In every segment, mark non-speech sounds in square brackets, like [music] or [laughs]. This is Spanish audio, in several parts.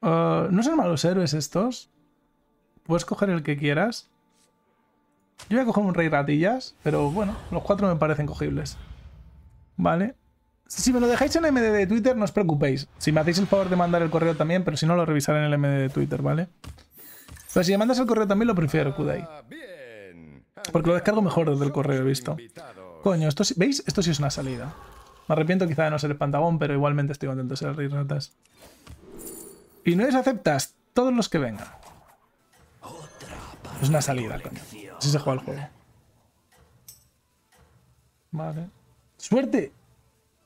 Uh, no son malos héroes estos. Puedes coger el que quieras. Yo voy a coger un rey ratillas, pero bueno, los cuatro me parecen cogibles. Vale. Si me lo dejáis en el MD de Twitter, no os preocupéis. Si me hacéis el favor de mandar el correo también, pero si no, lo revisaré en el MD de Twitter, ¿vale? Pero si me mandas el correo también, lo prefiero, Kudai. Porque lo descargo mejor desde el correo, he visto. Coño, esto sí, ¿veis? Esto sí es una salida. Me arrepiento quizá de no ser el pantagón, pero igualmente estoy contento de ser el rey ratas. Y no es aceptas todos los que vengan. Es una salida, coño. Así se juega el juego. Vale. ¡Suerte!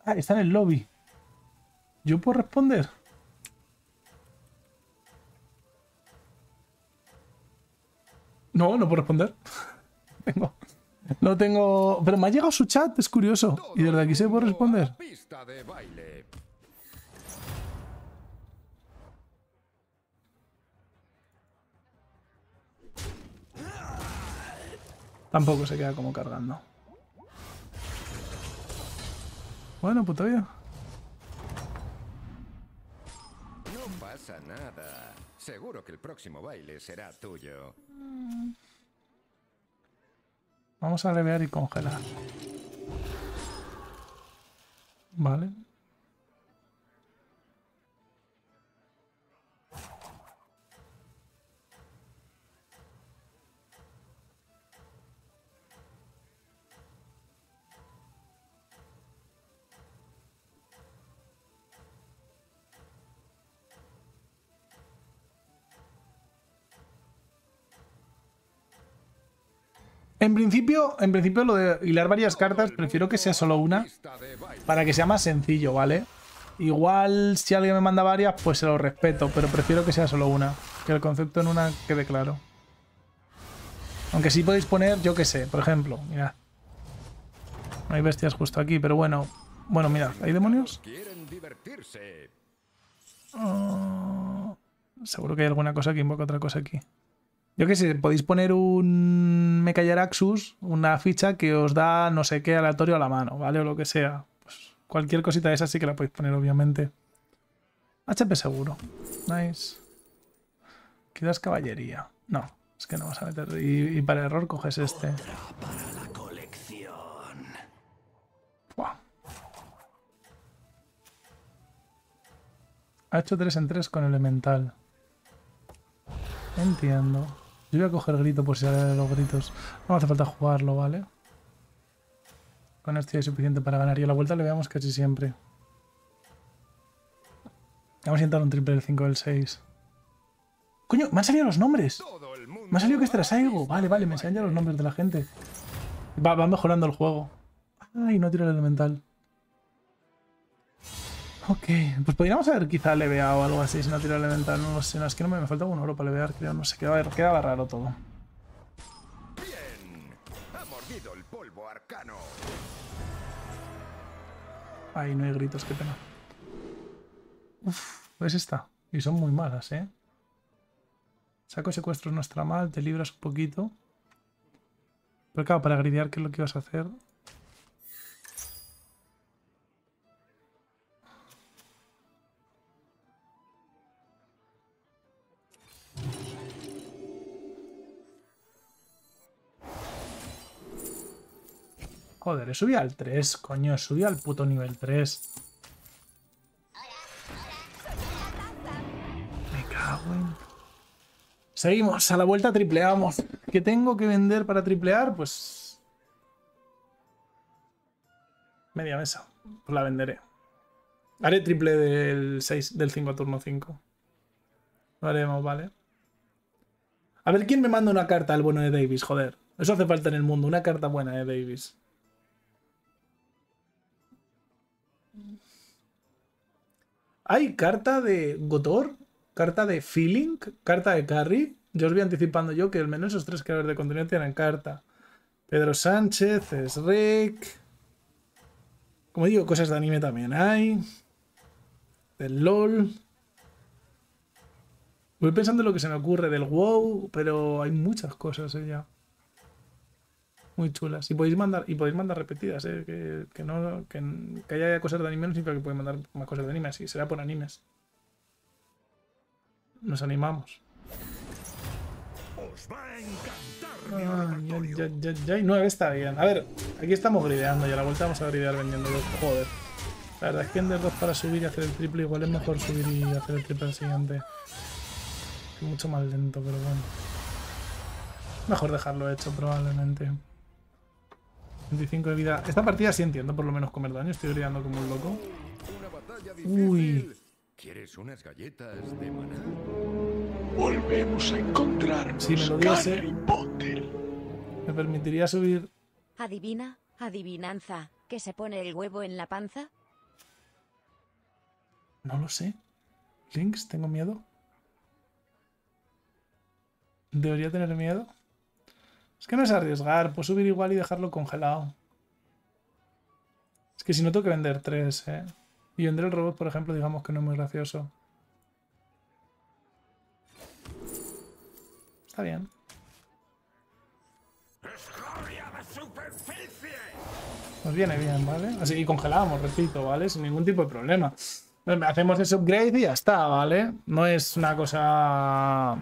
Ah, está en el lobby. ¿Yo puedo responder? No, no puedo responder. [laughs] tengo. No tengo. Pero me ha llegado su chat, es curioso. Y desde aquí se puede responder. Tampoco se queda como cargando. Bueno, puta vida. No pasa nada. Seguro que el próximo baile será tuyo. Vamos a levear y congelar. Vale. En principio, en principio lo de hilar varias cartas, prefiero que sea solo una para que sea más sencillo, ¿vale? Igual si alguien me manda varias, pues se lo respeto, pero prefiero que sea solo una. Que el concepto en una quede claro. Aunque sí podéis poner, yo qué sé, por ejemplo, mirad. No hay bestias justo aquí, pero bueno. Bueno, mirad, ¿hay demonios? Oh, seguro que hay alguna cosa que invoca otra cosa aquí. Yo qué sé, podéis poner un Mecayaraxus, una ficha que os da no sé qué aleatorio a la mano, ¿vale? O lo que sea. Pues cualquier cosita de esas sí que la podéis poner, obviamente. HP seguro. Nice. Quizás caballería. No, es que no vas a meter. Y, y para error coges este. Para la colección. Buah. Ha hecho 3 en 3 con elemental. Entiendo. Yo voy a coger grito por si sale los gritos. No hace falta jugarlo, ¿vale? Con esto ya es suficiente para ganar. Y a la vuelta le veamos casi siempre. Vamos a intentar un triple del 5 del 6. ¡Coño! ¡Me han salido los nombres! Me ha salido que este era Saigo. Vale, vale, me enseñan ya los nombres de la gente. Va, va mejorando el juego. Ay, no tiro el elemental. Ok, pues podríamos haber quizá leveado o algo así si no tiro elemental, no lo sé, no, es que no me, me falta un oro para levear, creo, no sé, quedaba, quedaba raro todo. Bien. Ha mordido el polvo arcano. Ay, no hay gritos, qué pena. Uf, ¿ves esta? Y son muy malas, ¿eh? Saco secuestros no está mal, te libras un poquito. Pero claro, para gridear, ¿qué es lo que ibas a hacer? Joder, he subido al 3, coño, he subido al puto nivel 3. Me cago en... Seguimos, a la vuelta tripleamos. ¿Qué tengo que vender para triplear? Pues... Media mesa. Pues la venderé. Haré triple del 6, del 5 a turno 5. Lo haremos, ¿vale? A ver, ¿quién me manda una carta al bueno de Davis? Joder. Eso hace falta en el mundo. Una carta buena de Davis. Hay carta de Gotor, carta de Feeling, carta de Carry. Yo os voy anticipando yo que al menos esos tres creadores de contenido tienen carta. Pedro Sánchez, Srek. Como digo, cosas de anime también hay. Del LOL. Voy pensando en lo que se me ocurre del WoW, pero hay muchas cosas eh. Muy chulas. Y podéis mandar, y podéis mandar repetidas, ¿eh? que, que no, que, que haya cosas de anime no significa que podéis mandar más cosas de anime, sí, será por animes. nos animamos. Os va a encantar ay, ay, 9 está bien. A ver, aquí estamos grideando y a la vuelta vamos a gridear vendiendo dos. Joder. La verdad es que vender dos para subir y hacer el triple igual es mejor subir y hacer el triple al siguiente. Mucho más lento, pero bueno. Mejor dejarlo hecho probablemente. 25 de vida. Esta partida sí entiendo por lo menos comer daño. Estoy grideando como un loco. Uy. ¿Quieres unas galletas de maná? Volvemos a encontrarnos, Si me lo diese- Potter. ¿Me permitiría subir Adivina, adivinanza, ¿que se pone el huevo en la panza? No lo sé. Links, tengo miedo. ¿Debería tener miedo? Es que no es arriesgar, puedo subir igual y dejarlo congelado. Es que si no tengo que vender tres, eh. Y vender el robot, por ejemplo, digamos que no es muy gracioso. Está bien. Nos viene bien, ¿vale? Así, y congelamos, repito, ¿vale? Sin ningún tipo de problema. Hacemos ese upgrade y ya está, ¿vale? No es una cosa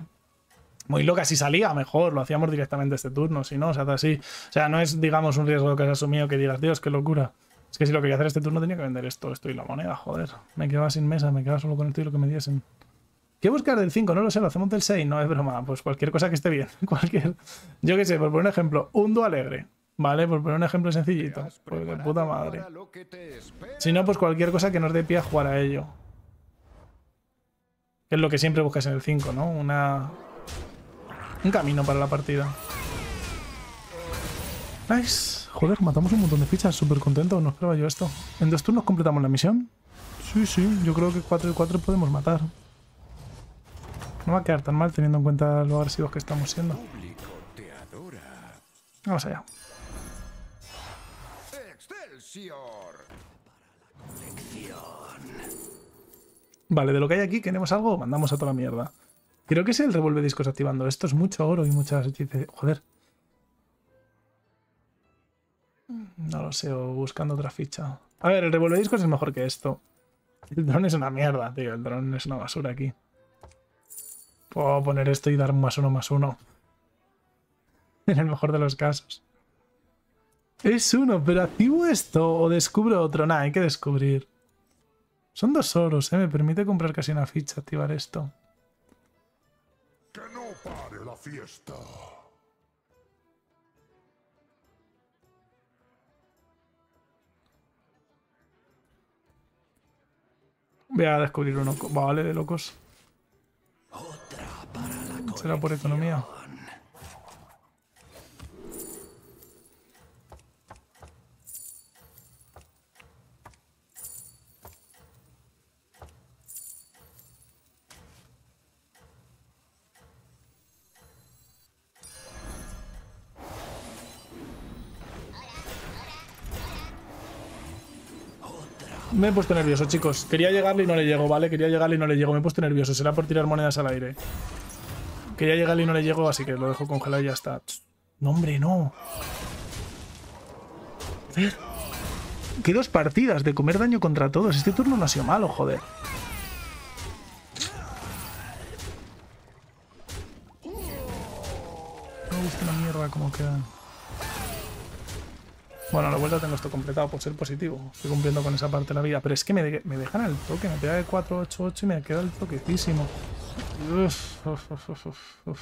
muy loca. Si salía, mejor, lo hacíamos directamente este turno. Si no, se hace así. O sea, no es, digamos, un riesgo que has asumido que digas, Dios, qué locura. Es que si lo quería hacer este turno tenía que vender esto, esto y la moneda, joder. Me quedaba sin mesa, me quedaba solo con esto y lo que me diesen. ¿Qué buscar del 5? No lo sé, lo hacemos del 6, no es broma. Pues cualquier cosa que esté bien. [laughs] Cualquier. Yo qué sé, por poner un ejemplo, un do alegre. ¿Vale? Por poner un ejemplo sencillito. ¿Te has Pues de puta madre. que? Si no, pues cualquier cosa que nos dé pie a jugar a ello. Es lo que siempre buscas en el 5, ¿no? Una. Un camino para la partida. Nice. Joder, matamos un montón de fichas. Súper contento. No esperaba yo esto. ¿En dos turnos completamos la misión? Sí, sí. Yo creo que 4 y 4 podemos matar. No va a quedar tan mal teniendo en cuenta lo agresivos que estamos siendo. Vamos allá. Vale, de lo que hay aquí, ¿queremos algo? Mandamos a toda la mierda. Creo que es el revuelve discos activando. Esto es mucho oro y muchas hechices. Joder. No lo sé, o buscando otra ficha. A ver, el revuelve discos es mejor que esto. El dron es una mierda, tío. El dron es una basura aquí. Puedo poner esto y dar más uno más uno. [laughs] En el mejor de los casos. Es uno, pero activo esto o descubro otro. Nada, hay que descubrir. Son dos oros, ¿eh? Me permite comprar casi una ficha, activar esto. Fiesta! Voy a descubrir uno. Vale, de locos. Otra para la Será por economía. Me he puesto nervioso, chicos. Quería llegarle y no le llego, ¿vale? Quería llegarle y no le llego. Me he puesto nervioso. Será por tirar monedas al aire. Quería llegarle y no le llego, así que lo dejo congelado y ya está. No, hombre, no. Ver. ¿Qué dos partidas de comer daño contra todos? Este turno no ha sido malo, joder. Me gusta una mierda cómo quedan. Bueno, a la vuelta tengo esto completado por ser positivo. Estoy cumpliendo con esa parte de la vida. Pero es que me, de- me dejan al toque. Me pega de 4, 8, 8 y me queda el toquecísimo. Uf, uf, uf.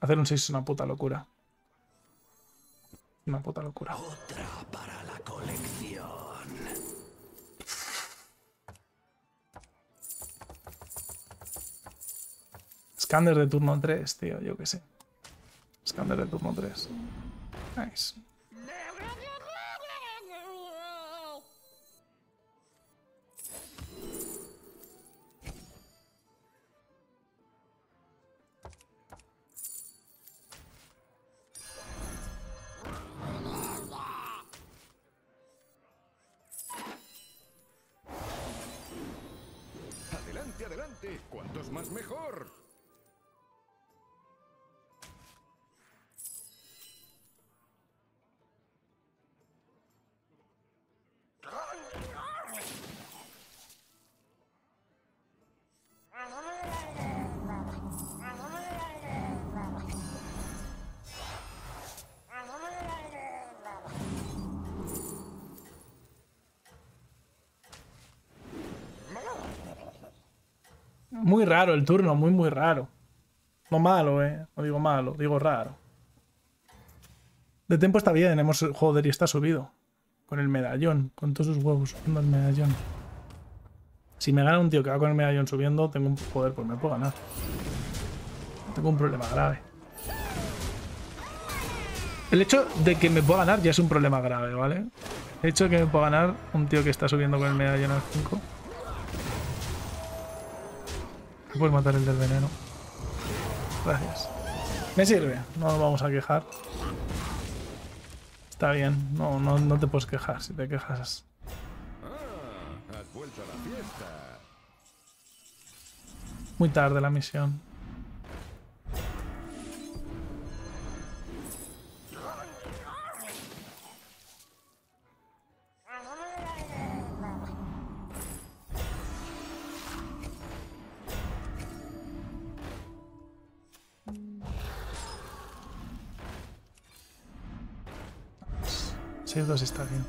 Hacer un 6 es una puta locura. Una puta locura. Otra para la colección. Scander de turno 3, tío, yo qué sé. Scander de turno 3. Nice. Muy raro el turno, muy, muy raro. No malo, eh. No digo malo, digo raro. De tiempo está bien, hemos. Joder, y está subido. Con el medallón, con todos sus huevos subiendo el medallón. Si me gana un tío que va con el medallón subiendo, tengo un. Joder, pues me puedo ganar. Tengo un problema grave. El hecho de que me pueda ganar ya es un problema grave, ¿vale? El hecho de que me pueda ganar un tío que está subiendo con el medallón al 5. Puedes matar el del veneno. Gracias. Me sirve, no nos vamos a quejar. Está bien, no, no, no te puedes quejar. Si te quejas, Ah, has vuelto a la fiesta. muy tarde la misión. Dos está bien.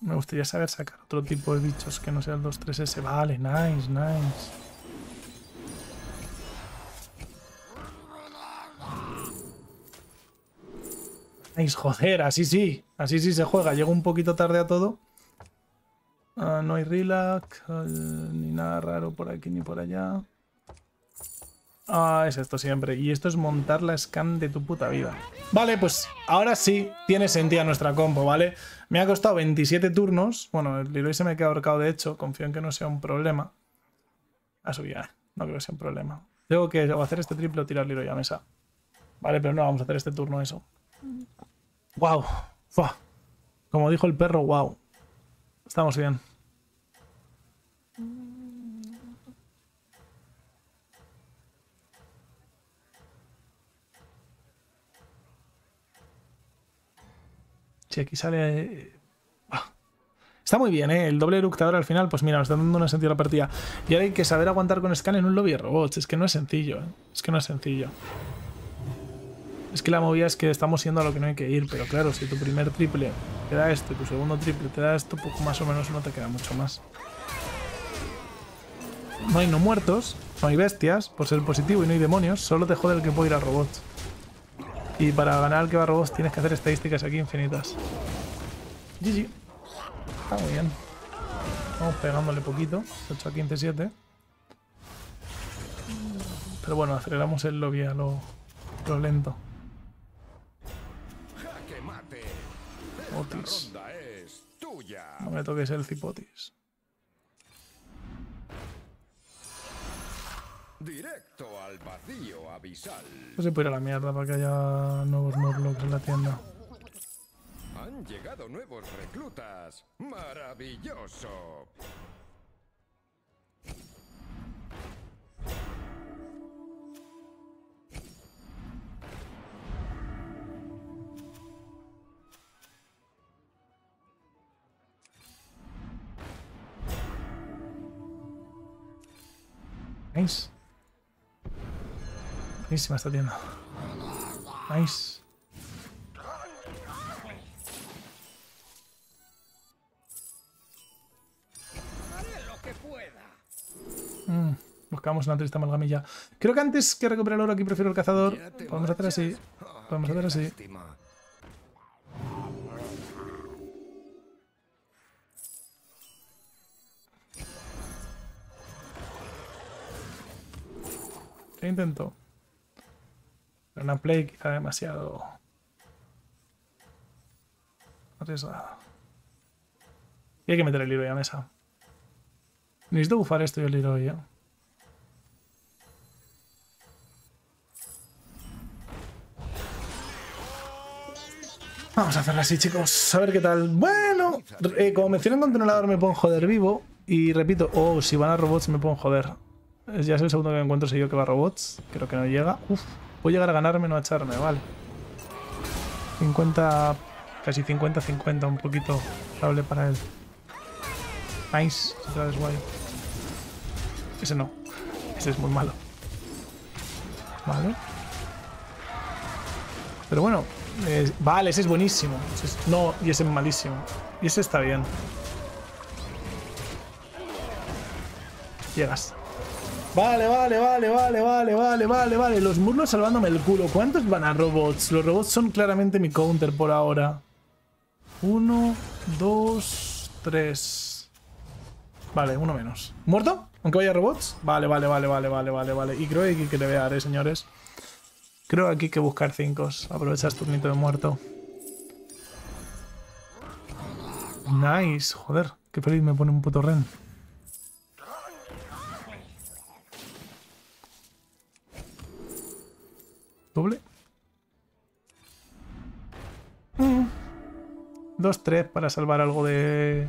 Me gustaría saber sacar otro tipo de bichos que no sea el 2-3S. Vale, nice, nice. Nice, joder, así sí. Así sí se juega. Llego un poquito tarde a todo. Ah, no hay relax, eh, ni nada raro por aquí ni por allá. Ah, es esto siempre. Y esto es montar la scam de tu puta vida. Vale, pues ahora sí tiene sentido nuestra combo, ¿vale? Me ha costado 27 turnos. Bueno, el Leroy se me queda ahorcado de hecho. Confío en que no sea un problema. Ha subido, eh. No creo que sea un problema. Tengo que hacer este triple o tirar Leroy a mesa. Vale, pero no vamos a hacer este turno eso. ¡Wow! Como dijo el perro, wow. Estamos bien. Si aquí sale... eh, ah. Está muy bien, ¿eh? El doble eructador al final, pues mira, nos está dando una sentido la partida. Y ahora hay que saber aguantar con scan en un lobby de robots. Es que no es sencillo, ¿eh? Es que no es sencillo. Es que la movida es que estamos yendo a lo que no hay que ir, pero claro, si tu primer triple te da esto y tu segundo triple te da esto, pues más o menos no te queda mucho más. No hay no muertos, no hay bestias, por ser positivo y no hay demonios, solo te jode el que puede ir a robots. Y para ganar el que va robots tienes que hacer estadísticas aquí infinitas. GG. Está muy bien. Vamos pegándole poquito. 8 a 15, 7. Pero bueno, aceleramos el lobby a lo, lo lento. Otis. No me toques el cipotis. Directo al vacío abisal. Pues se puede ir a la mierda para que haya nuevos Murlocs en la tienda. Han llegado nuevos reclutas. ¡Maravilloso! Nice. Buenísima esta tienda. Nice. Mm, buscamos una triste amalgamilla. Creo que antes que recuperar el oro aquí prefiero el cazador. ¿Ya te Podemos hacer así. Podemos hacer así. lástima. ¿Qué intento? Pero una play quizá demasiado arriesgada. Y hay que meter el Leroy a mesa. Necesito bufar esto y el Leroy, ¿eh? Vamos a hacerlo así, chicos. A ver qué tal. Bueno, eh, como mencioné en controlador me pueden joder vivo. Y repito, oh, si van a robots me pueden joder. Ya es el segundo que me encuentro seguido que va a robots. Creo que no llega. Uf, puedo llegar a ganarme, no a echarme, vale. 50, casi 50-50, un poquito estable para él. Nice, ese es guay. Ese no, ese es muy malo. Vale. Pero bueno, vale, ese es buenísimo. No, y ese es malísimo. Y ese está bien. Llegas. Vale, vale, vale, vale, vale, vale, vale, vale. Los murlos salvándome el culo. ¿Cuántos van a robots? Los robots son claramente mi counter por ahora. Uno, dos, tres. Vale, uno menos. ¿Muerto? Aunque vaya robots. Vale, vale, vale, vale, vale, vale, vale. Y creo que hay que levear, eh, señores. Creo que aquí hay que buscar cinco. Aprovechas turnito de muerto. Nice. Joder, qué feliz me pone un puto ren. Doble. Mm. Dos, tres para salvar algo de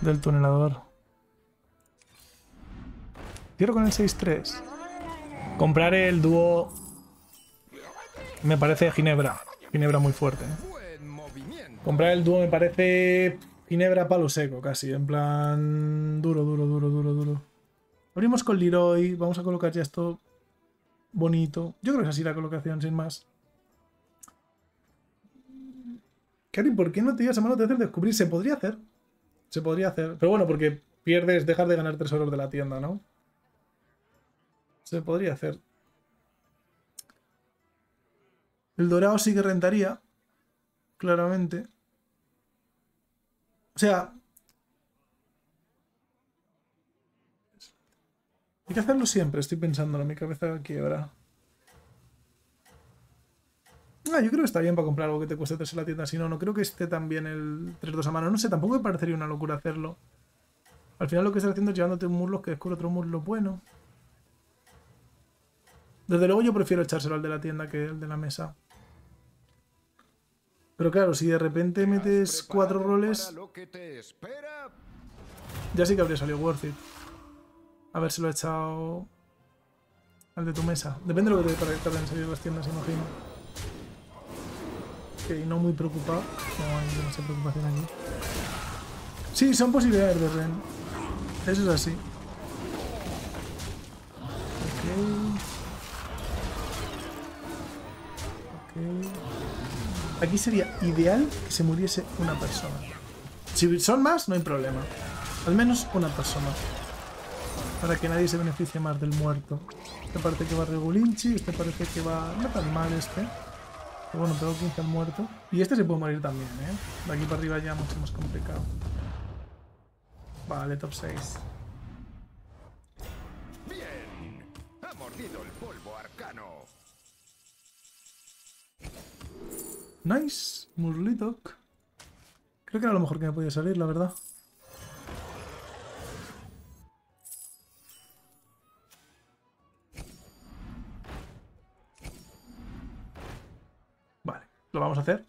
del tunelador. Tiro con el 6-3. Comprar el dúo me parece Ginebra. Ginebra muy fuerte. ¿eh? Comprar el dúo me parece Ginebra palo seco, casi. En plan. Duro, duro, duro, duro, duro. Abrimos con Leroy. Vamos a colocar ya esto bonito. Yo creo que es así la colocación, sin más. Cari, ¿por qué no te ibas a mano de hacer descubrir? Se podría hacer. Se podría hacer. Pero bueno, porque pierdes, dejar de ganar 3 euros de la tienda, ¿no? Se podría hacer. El dorado sí que rentaría. Claramente. O sea. Hay que hacerlo siempre, estoy pensando en mi cabeza quiebra. Ah, yo creo que está bien para comprar algo que te cueste 3 en la tienda. Si no, no creo que esté tan bien el 3-2 a mano. No sé, tampoco me parecería una locura hacerlo. Al final lo que estás haciendo es llevándote un murlo que descubre otro murlo bueno. Desde luego yo prefiero echárselo al de la tienda que el de la mesa. Pero claro, si de repente metes cuatro ¿Preparado roles, ya sí que habría salido worth it. Habérselo echado al de tu mesa. Depende de lo que te tarde en salir las tiendas, imagino. Ok, no muy preocupado. No hay demasiada preocupación aquí. Sí, son posibilidades de Ren. Eso es así. Ok. Ok. Aquí sería ideal que se muriese una persona. Si son más, no hay problema. Al menos una persona. Para que nadie se beneficie más del muerto. Este parece que va Regulinchi, este parece que va... No tan mal este. Pero bueno, tengo 15 al muerto. Y este se puede morir también, ¿eh? De aquí para arriba ya mucho más complicado. Vale, top 6. Bien. Ha mordido el polvo arcano. Nice, Murlitok. Creo que era lo mejor que me podía salir, la verdad. Lo vamos a hacer.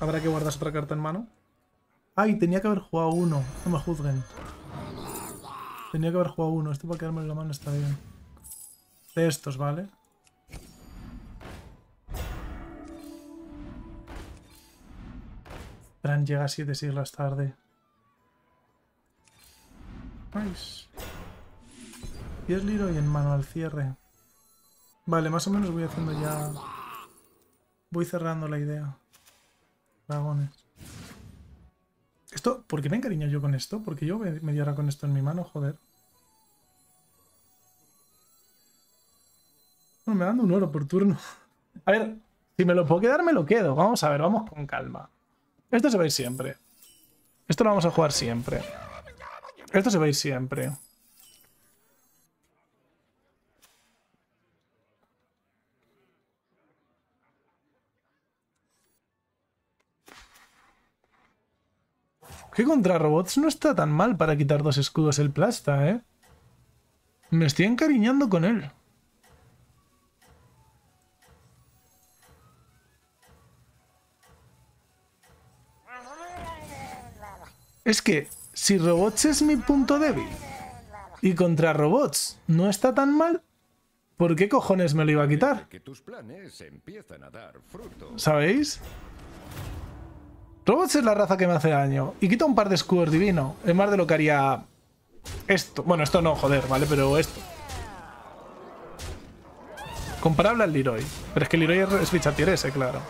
Habrá que guardar otra carta en mano. Ay, tenía que haber jugado uno. No me juzguen. Tenía que haber jugado uno. Esto para quedarme en la mano está bien. De estos, ¿vale? Bran llega siete siglos tarde. Nice. Y es Leroy en mano al cierre. Vale, más o menos voy haciendo ya... Voy cerrando la idea. Dragones. Esto, ¿por qué me encariño yo con esto? Porque yo me media hora con esto en mi mano, joder. Bueno, me dando un oro por turno. A ver, si me lo puedo quedar, me lo quedo. Vamos a ver, vamos con calma. Esto se va a ir siempre. Esto lo vamos a jugar siempre. Esto se va a ir siempre. Que contra robots no está tan mal para quitar dos escudos el plasta, ¿eh? Me estoy encariñando con él. Es que si robots es mi punto débil y contra robots no está tan mal, ¿por qué cojones me lo iba a quitar? ¿Sabéis? Robots es la raza que me hace daño. Y quita un par de escudos divino. Es más de lo que haría esto. Bueno, esto no, joder, ¿vale? Pero esto. Comparable al Leroy. Pero es que Leroy es ficha tier S, claro.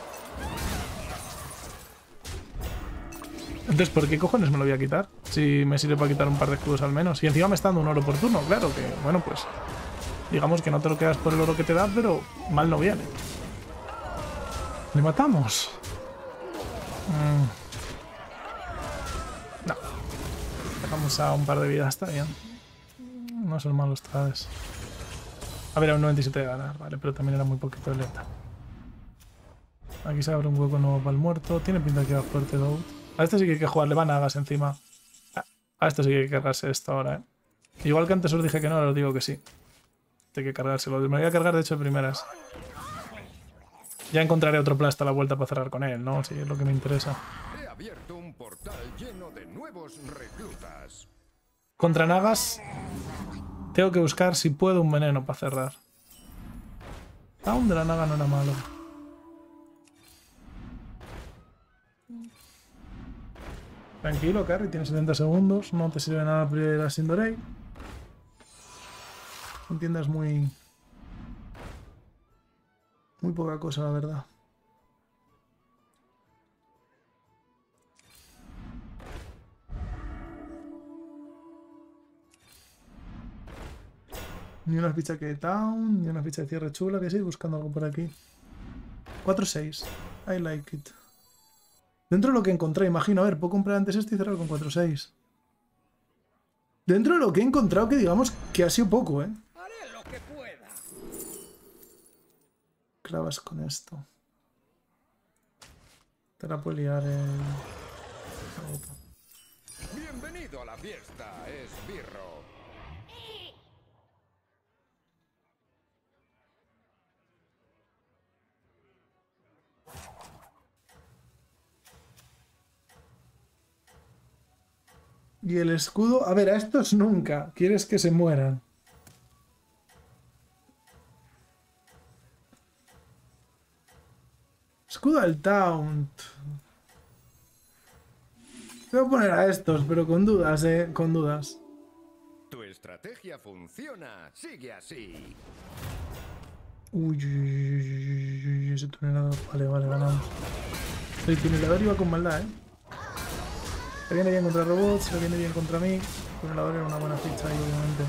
Entonces, ¿por qué cojones me lo voy a quitar? Si me sirve para quitar un par de escudos al menos. Y encima me está dando un oro por turno, claro que, bueno, pues... Digamos que no te lo quedas por el oro que te da, pero mal no viene. ¿Le matamos? Mm. No. Dejamos a un par de vidas, está bien. No son malos trades. A ver, a un 97 de ganar, vale, pero también era muy poquito de lenta. Aquí se abre un hueco nuevo para el muerto. Tiene pinta que va fuerte Dout. A este sí que hay que jugarle van hagas encima. A este sí que hay que cargarse esto ahora, eh. Igual que antes os dije que no, ahora os digo que sí. Hay que cargárselo. Me voy a cargar de hecho de primeras. Ya encontraré otro plasta a la vuelta para cerrar con él, ¿no? Si es lo que me interesa. He abierto un portal lleno de nuevos reclutas. Contra Nagas tengo que buscar si puedo un veneno para cerrar. Aún de la Naga no era malo. Tranquilo, Carry, tienes 70 segundos. No te sirve nada la Sindorei. Entiendas muy... Muy poca cosa, la verdad. Ni una ficha que town, ni una ficha de cierre chula, que sí, buscando algo por aquí. 4-6. I like it. Dentro de lo que encontré, imagino, a ver, puedo comprar antes este y cerrar con 4-6. Dentro de lo que he encontrado, que digamos que ha sido poco, ¿eh? Haré lo que pueda. Clavas con esto. Te la puede liar el... Bienvenido a la fiesta, esbirro. Y el escudo... A ver, a estos nunca. Quieres que se mueran. Escudo al Taunt. Te voy a poner a estos, pero con dudas, eh. Con dudas. Tu estrategia funciona. Sigue así. Uy, uy, uy, uy, ese tunelador. Vale, vale, ganamos. El tunelador iba con maldad, eh. Se viene bien contra robots, se viene bien contra mí. El tunelador era una buena ficha ahí, obviamente.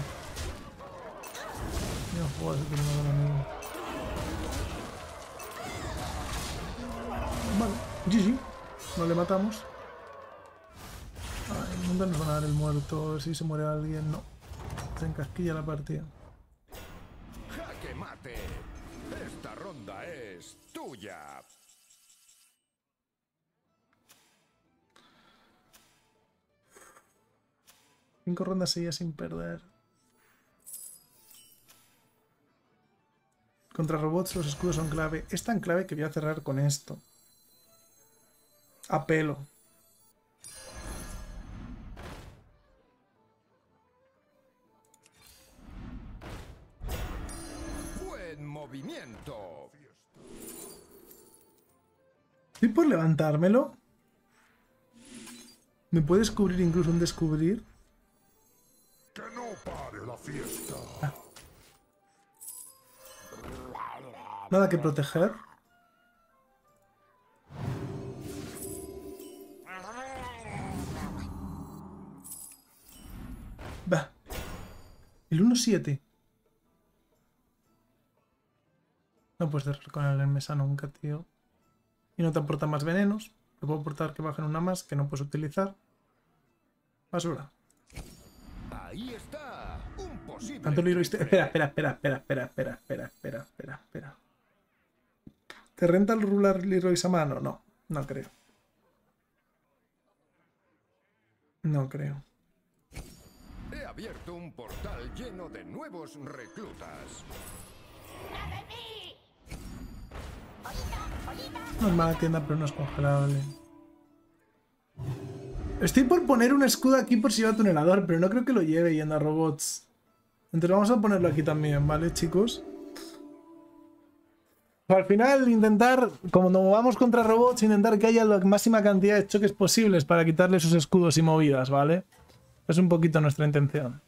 Mira, jugar ese tunelador amigo. GG. No le matamos. Ay, nunca nos van a dar el muerto. A ver si se muere alguien. No. Se encasquilla la partida. ¡Jaque mate! Esta ronda es tuya. Cinco rondas seguidas sin perder. Contra robots los escudos son clave. Es tan clave que voy a cerrar con esto. A pelo. Buen movimiento. Estoy por levantármelo. ¿Me puedes cubrir incluso un descubrir? Que no pare la fiesta. Nada que proteger. El 1-7. No puedes cerrar con él en mesa nunca, tío. Y no te aporta más venenos. Te puedo aportar que bajen una más que no puedes utilizar. Basura. Ahí está. Un posible. Tanto triple. Espera, espera, espera, espera, espera, espera, espera, espera, espera, espera. ¿Te renta el rular Leroy a mano? No, no creo. No creo. Abierto un portal lleno de nuevos reclutas. No es mala tienda, pero no es congelable. Estoy por poner un escudo aquí por si va tunelador, pero no creo que lo lleve yendo a robots. Entonces vamos a ponerlo aquí también, ¿vale, chicos? Al final, intentar, como no vamos contra robots, intentar que haya la máxima cantidad de choques posibles para quitarle sus escudos y movidas, ¿vale? Es un poquito nuestra intención.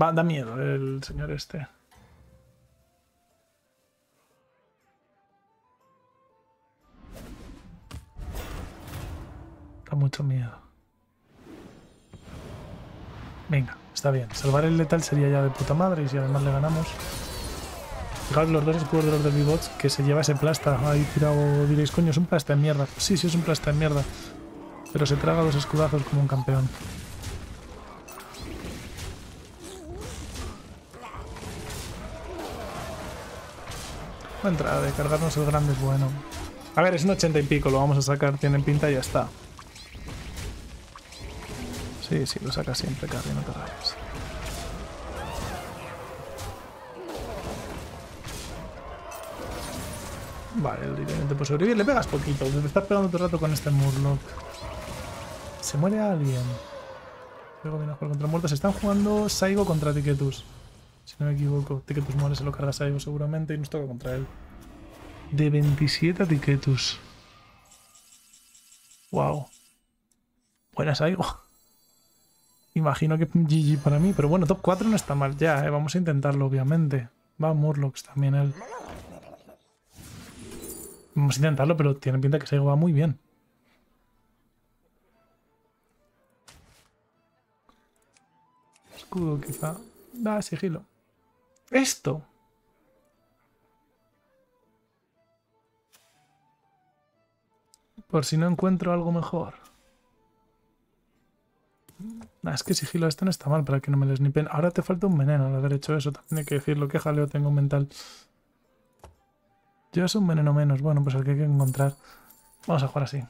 Va, da miedo el señor este. Da mucho miedo. Venga, está bien. Salvar el letal sería ya de puta madre y si además le ganamos... Fijaos los dos escudos de los de bots que se lleva ese plasta ahí tirado. Diréis, coño, es un plasta de mierda. Sí, sí, es un plasta de mierda. Pero se traga dos escudazos como un campeón. Una entrada de cargarnos el grande es bueno. A ver, es un 80 y pico, lo vamos a sacar, tiene pinta y ya está. Sí, sí, lo saca siempre, Carry, no te rayes. Vale, el directamente puede sobrevivir. Le pegas poquito, te estás pegando todo el rato con este Murloc. Se muere alguien. Luego viene a jugar contra muertos. Están jugando Saigo contra Tiketus. Si no me equivoco. Tiketus muere, se lo carga Saigo seguramente y nos toca contra él. De 27 a Tiketus. Wow. Buena Saigo. [laughs] Imagino que GG para mí, pero bueno, top 4 no está mal ya, ¿eh? vamos a intentarlo obviamente. Va Murlocs también él. Vamos a intentarlo, pero tiene pinta que Saigo va muy bien. Escudo quizá. Da sigilo. Esto. Por si no encuentro algo mejor. Es que sigilo este no está mal para que no me le snipen. Ahora te falta un veneno al haber hecho eso. También que decirlo. Qué jaleo tengo mental. Es un veneno menos. Bueno, pues el que hay que encontrar. Vamos a jugar así.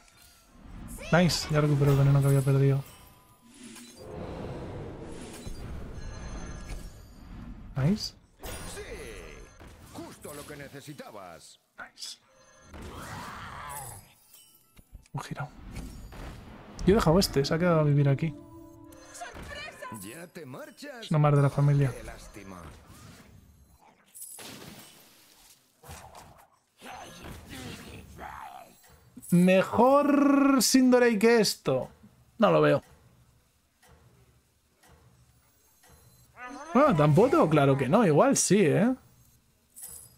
Nice. Ya recupero el veneno que había perdido. Nice. Sí, justo lo que necesitabas. Nice. Un giro. Yo he dejado este. Se ha quedado a vivir aquí. ¿Ya te marchas? Es una mar de la familia. Qué lástima. Mejor Sindorei que esto. No lo veo. Bueno, tampoco, claro que no. Igual sí, ¿eh?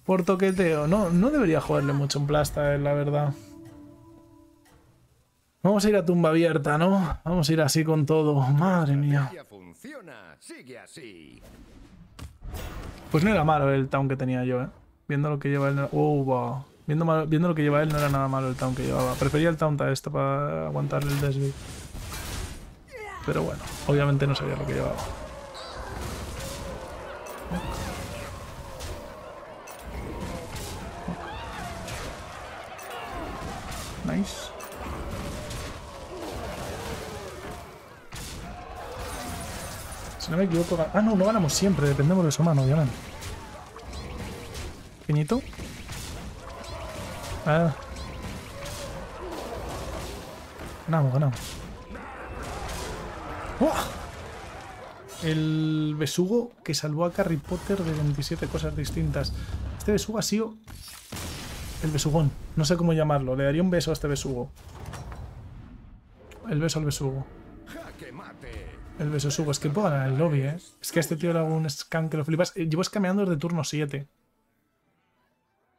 Por toqueteo. No, no debería jugarle mucho en plasta, eh, la verdad. Vamos a ir a tumba abierta, ¿no? Vamos a ir así con todo. Madre mía. Pues no era malo el town que tenía yo, ¿eh? Viendo lo que lleva. No... Oh, wow. Viendo, lo que lleva él no era nada malo el town que llevaba. Prefería el taunt a esto para aguantarle el desvi. Pero bueno, obviamente no sabía lo que llevaba. Nice. Si no me equivoco... Ah, no, no ganamos siempre. Dependemos de su mano, obviamente. Pequeñito. Ah. Ganamos, ganamos. ¡Uah! El besugo que salvó a Harry Potter de 27 cosas distintas. Este besugo ha sido... El besugón. No sé cómo llamarlo. Le daría un beso a este besugo. El beso al besugo. El besosugo. Es que puedo ganar el lobby, ¿eh? Es que a este tío le hago un scan que lo flipas. Eh, Llevo escameando desde turno 7.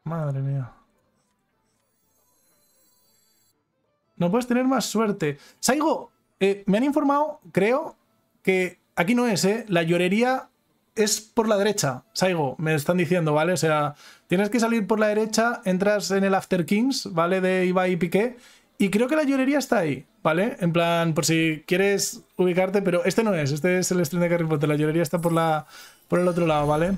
Madre mía. No puedes tener más suerte. Saigo, eh, me han informado, creo, que aquí no es, ¿eh? La llorería es por la derecha. Saigo, me están diciendo, ¿vale? O sea, tienes que salir por la derecha, entras en el After Kings, ¿vale? De Ibai y Piqué. Y creo que la llorería está ahí, ¿vale? En plan, por si quieres ubicarte, pero este no es, este es el stream de Harry Potter. La llorería está por, la, por el otro lado, ¿vale?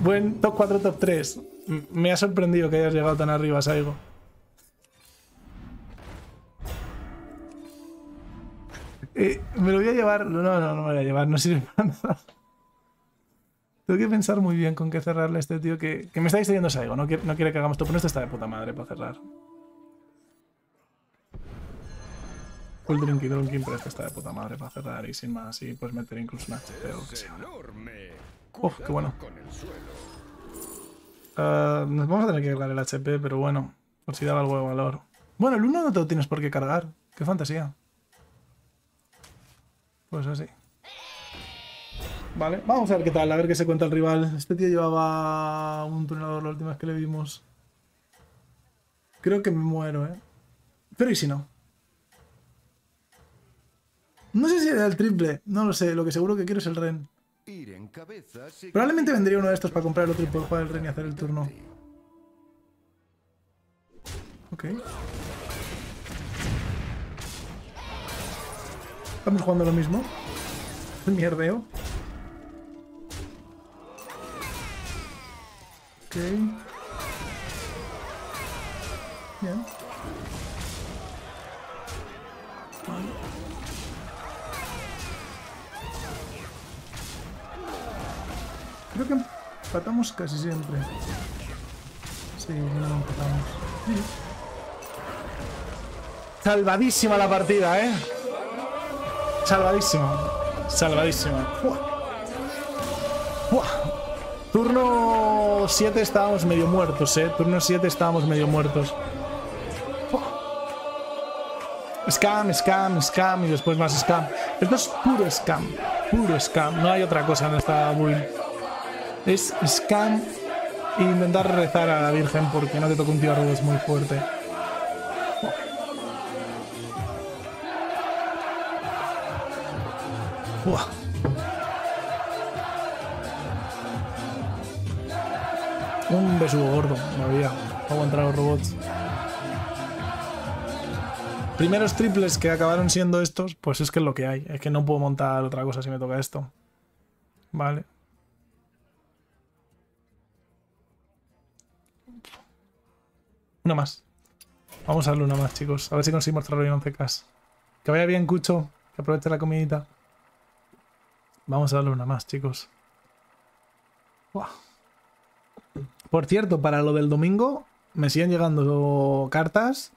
Buen top 4, top 3. Me ha sorprendido que hayas llegado tan arriba, Saigo. Eh, me lo voy a llevar. No, no, no me lo voy a llevar, no sirve para nada. Tengo que pensar muy bien con qué cerrarle a este tío que, que me está diciendo Saigo. No quiere, no quiere que hagamos top, pero este está de puta madre para cerrar. Full Drinky Drunking, pero este está de puta madre para cerrar y sin más. Y puedes meter incluso un HP o que sea. Uf, qué bueno. Cuidado Con el suelo. Ah, nos vamos a tener que cargar el HP, pero bueno, por si daba algo de valor. Bueno, el 1 no te lo tienes por qué cargar. Qué fantasía. Pues así. Vale, vamos a ver qué tal, a ver qué se cuenta el rival. Este tío llevaba un tunelador la última vez que le vimos. Creo que me muero, ¿eh? Pero ¿y si no? No sé si era el triple, no lo sé. Lo que seguro que quiero es el Ren. Probablemente vendría uno de estos para comprar el otro y poder jugar el Ren y hacer el turno. Ok. Estamos jugando lo mismo. El mierdeo. Ok. Bien. Creo que empatamos casi siempre. Sí, no empatamos. Sí. Salvadísima la partida, ¿eh? Salvadísima. Salvadísima. Buah. Buah. Turno 7 estábamos medio muertos, ¿eh? Turno 7 estábamos medio muertos. Buah. Scam, scam, scam y después más scam. Esto es puro scam. Puro scam. No hay otra cosa en esta build. Es scam e intentar rezar a la Virgen porque no te toca un tío rudos muy fuerte. Un besugo gordo, me había. Aguantar a los robots. Primeros triples que acabaron siendo estos, pues es que es lo que hay. Es que no puedo montar otra cosa si me toca esto. Vale. Una más. Vamos a darle una más, chicos. A ver si conseguimos traerlo en 11K. Que vaya bien, Cucho. Que aproveche la comidita. Vamos a darle una más, chicos. Por cierto, para lo del domingo, me siguen llegando cartas.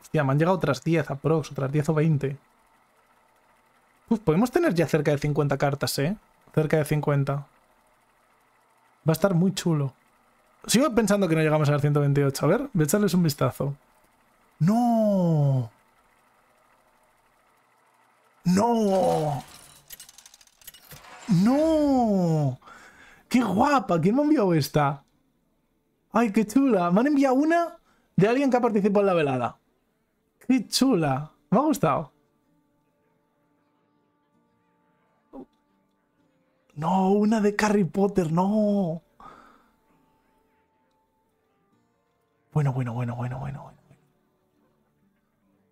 Hostia, me han llegado otras 10 aprox, otras 10 o 20. Uf, podemos tener ya cerca de 50 cartas, ¿eh? Cerca de 50. Va a estar muy chulo. Sigo pensando que no llegamos a las 128. A ver, voy a echarles un vistazo. ¡No! ¡No! ¡No! ¡Qué guapa! ¿Quién me ha enviado esta? ¡Ay, qué chula! Me han enviado una de alguien que ha participado en la velada. ¡Qué chula! Me ha gustado. No, una de Harry Potter, no. Bueno, bueno, bueno, bueno, bueno, bueno.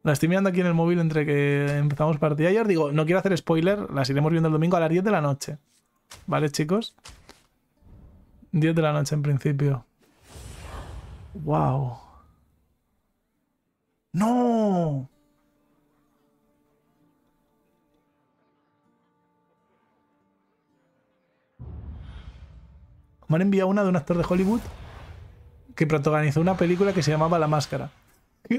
La estoy mirando aquí en el móvil entre que empezamos partida. Os digo, no quiero hacer spoiler, las iremos viendo el domingo a las 10 de la noche. ¿Vale, chicos? 10 de la noche en principio. ¡Wow! ¡No! Me han enviado una de un actor de Hollywood que protagonizó una película que se llamaba La Máscara.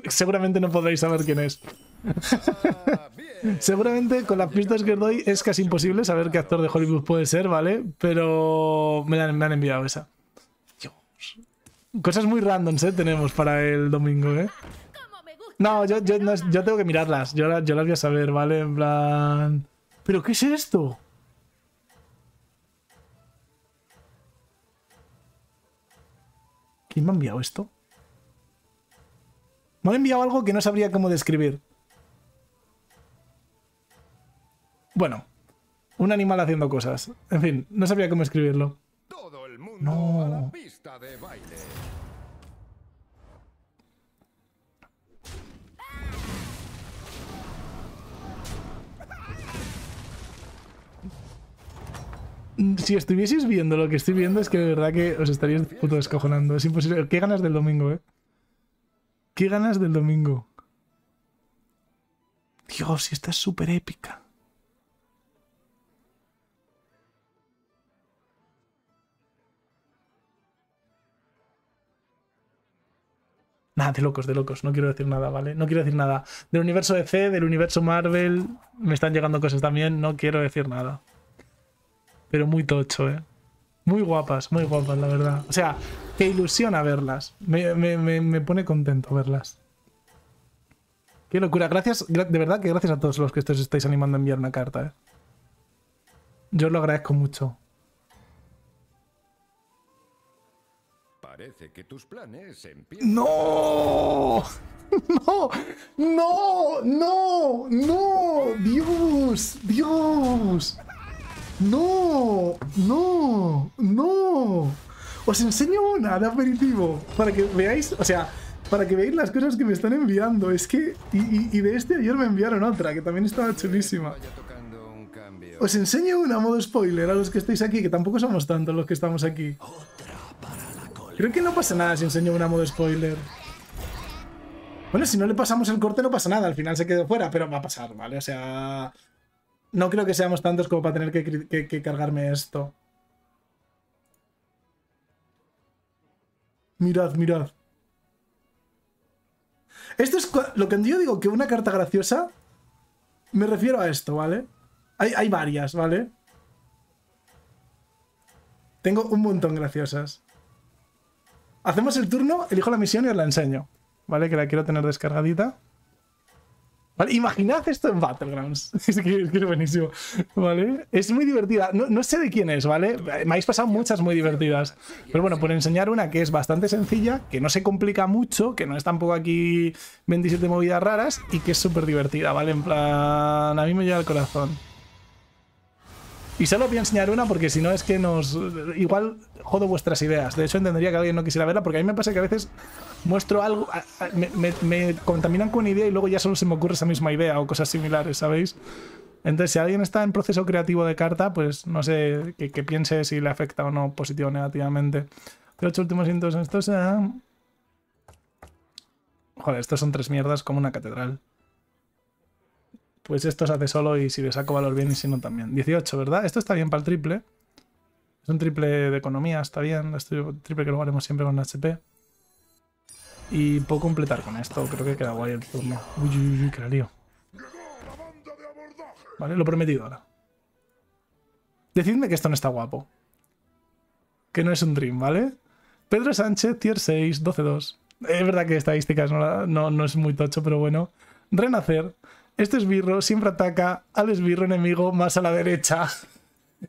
Seguramente no podréis saber quién es. [laughs] Seguramente con las pistas que os doy es casi imposible saber qué actor de Hollywood puede ser, ¿vale? Pero me, han, me han enviado esa. Dios. Cosas muy randoms, ¿eh? Tenemos para el domingo, ¿eh? No, yo, yo, no, yo tengo que mirarlas. Yo, yo las voy a saber, ¿vale? En plan... ¿Pero qué es esto? ¿Quién me ha enviado esto? Me han enviado algo que no sabría cómo describir. Bueno, un animal haciendo cosas. En fin, no sabría cómo escribirlo. Todo el mundo No. a la pista de baile. Si estuvieseis viendo lo que estoy viendo, es que de verdad que os estaríais puto descojonando. Es imposible. Qué ganas del domingo, eh. Qué ganas del domingo. Dios, esta es súper épica. Nada, de locos, de locos. No quiero decir nada, ¿vale? No quiero decir nada. Del universo DC, del universo Marvel, me están llegando cosas también. No quiero decir nada. Pero muy tocho, ¿eh? Muy guapas, muy guapas, la verdad. O sea, qué ilusiona verlas. Me, me- me- me pone contento verlas. Qué locura. Gracias, gra- de verdad que gracias a todos los que os estáis animando a enviar una carta, ¿eh? Yo os lo agradezco mucho. Parece que tus planes empiezan. ¡No! [laughs] ¡No! ¡No! ¡No! ¡No! ¡Dios! ¡Dios! ¡No! ¡No! ¡No! Os enseño una de aperitivo para que veáis, o sea, para que veáis las cosas que me están enviando. Es que, y, y- y de este ayer me enviaron otra que también estaba chulísima. Os enseño una modo spoiler a los que estáis aquí, que tampoco somos tantos los que estamos aquí. Creo que no pasa nada si enseño una modo spoiler. Bueno, si no le pasamos el corte no pasa nada, al final se quedó fuera, pero va a pasar, ¿vale? O sea... No creo que seamos tantos como para tener que, cargarme esto. Mirad, mirad. Esto es lo que yo digo que una carta graciosa. Me refiero a esto, ¿vale? Hay, hay varias, ¿vale? Tengo un montón graciosas. Hacemos el turno, elijo la misión y os la enseño. ¿Vale? Que la quiero tener descargadita. Vale, imaginad esto en Battlegrounds. [laughs] Es que, es que buenísimo. ¿Vale? Es muy divertida. No, no sé de quién es, ¿vale? Me habéis pasado muchas muy divertidas. Pero bueno, por enseñar una que es bastante sencilla, que no se complica mucho, que no es tampoco aquí 27 movidas raras y que es súper divertida, ¿vale? En plan, a mí me llega al corazón. Y solo voy a enseñar una porque si no es que nos. Igual jodo vuestras ideas. De hecho, entendería que alguien no quisiera verla porque a mí me pasa que a veces muestro algo. me, contaminan con una idea y luego ya solo se me ocurre esa misma idea o cosas similares, ¿sabéis? Entonces, si alguien está en proceso creativo de carta, pues no sé que piense si le afecta o no positivo o negativamente. Los ocho últimos intentos estos. eh, Joder, estos son tres mierdas como una catedral. Pues esto se hace solo y si le saco valor bien y si no también. 18, ¿verdad? Esto está bien para el triple. Es un triple de economía, está bien. Esto triple que lo haremos siempre con HP. Y puedo completar con esto. Creo que queda guay el turno. Uy, uy, uy, que la lío. Vale, lo prometido ahora. Decidme que esto no está guapo. Que no es un dream, ¿vale? Pedro Sánchez, tier 6, 12-2. Es verdad que estadísticas no, no, no es muy tocho, pero bueno. Renacer. Este esbirro siempre ataca al esbirro enemigo más a la derecha.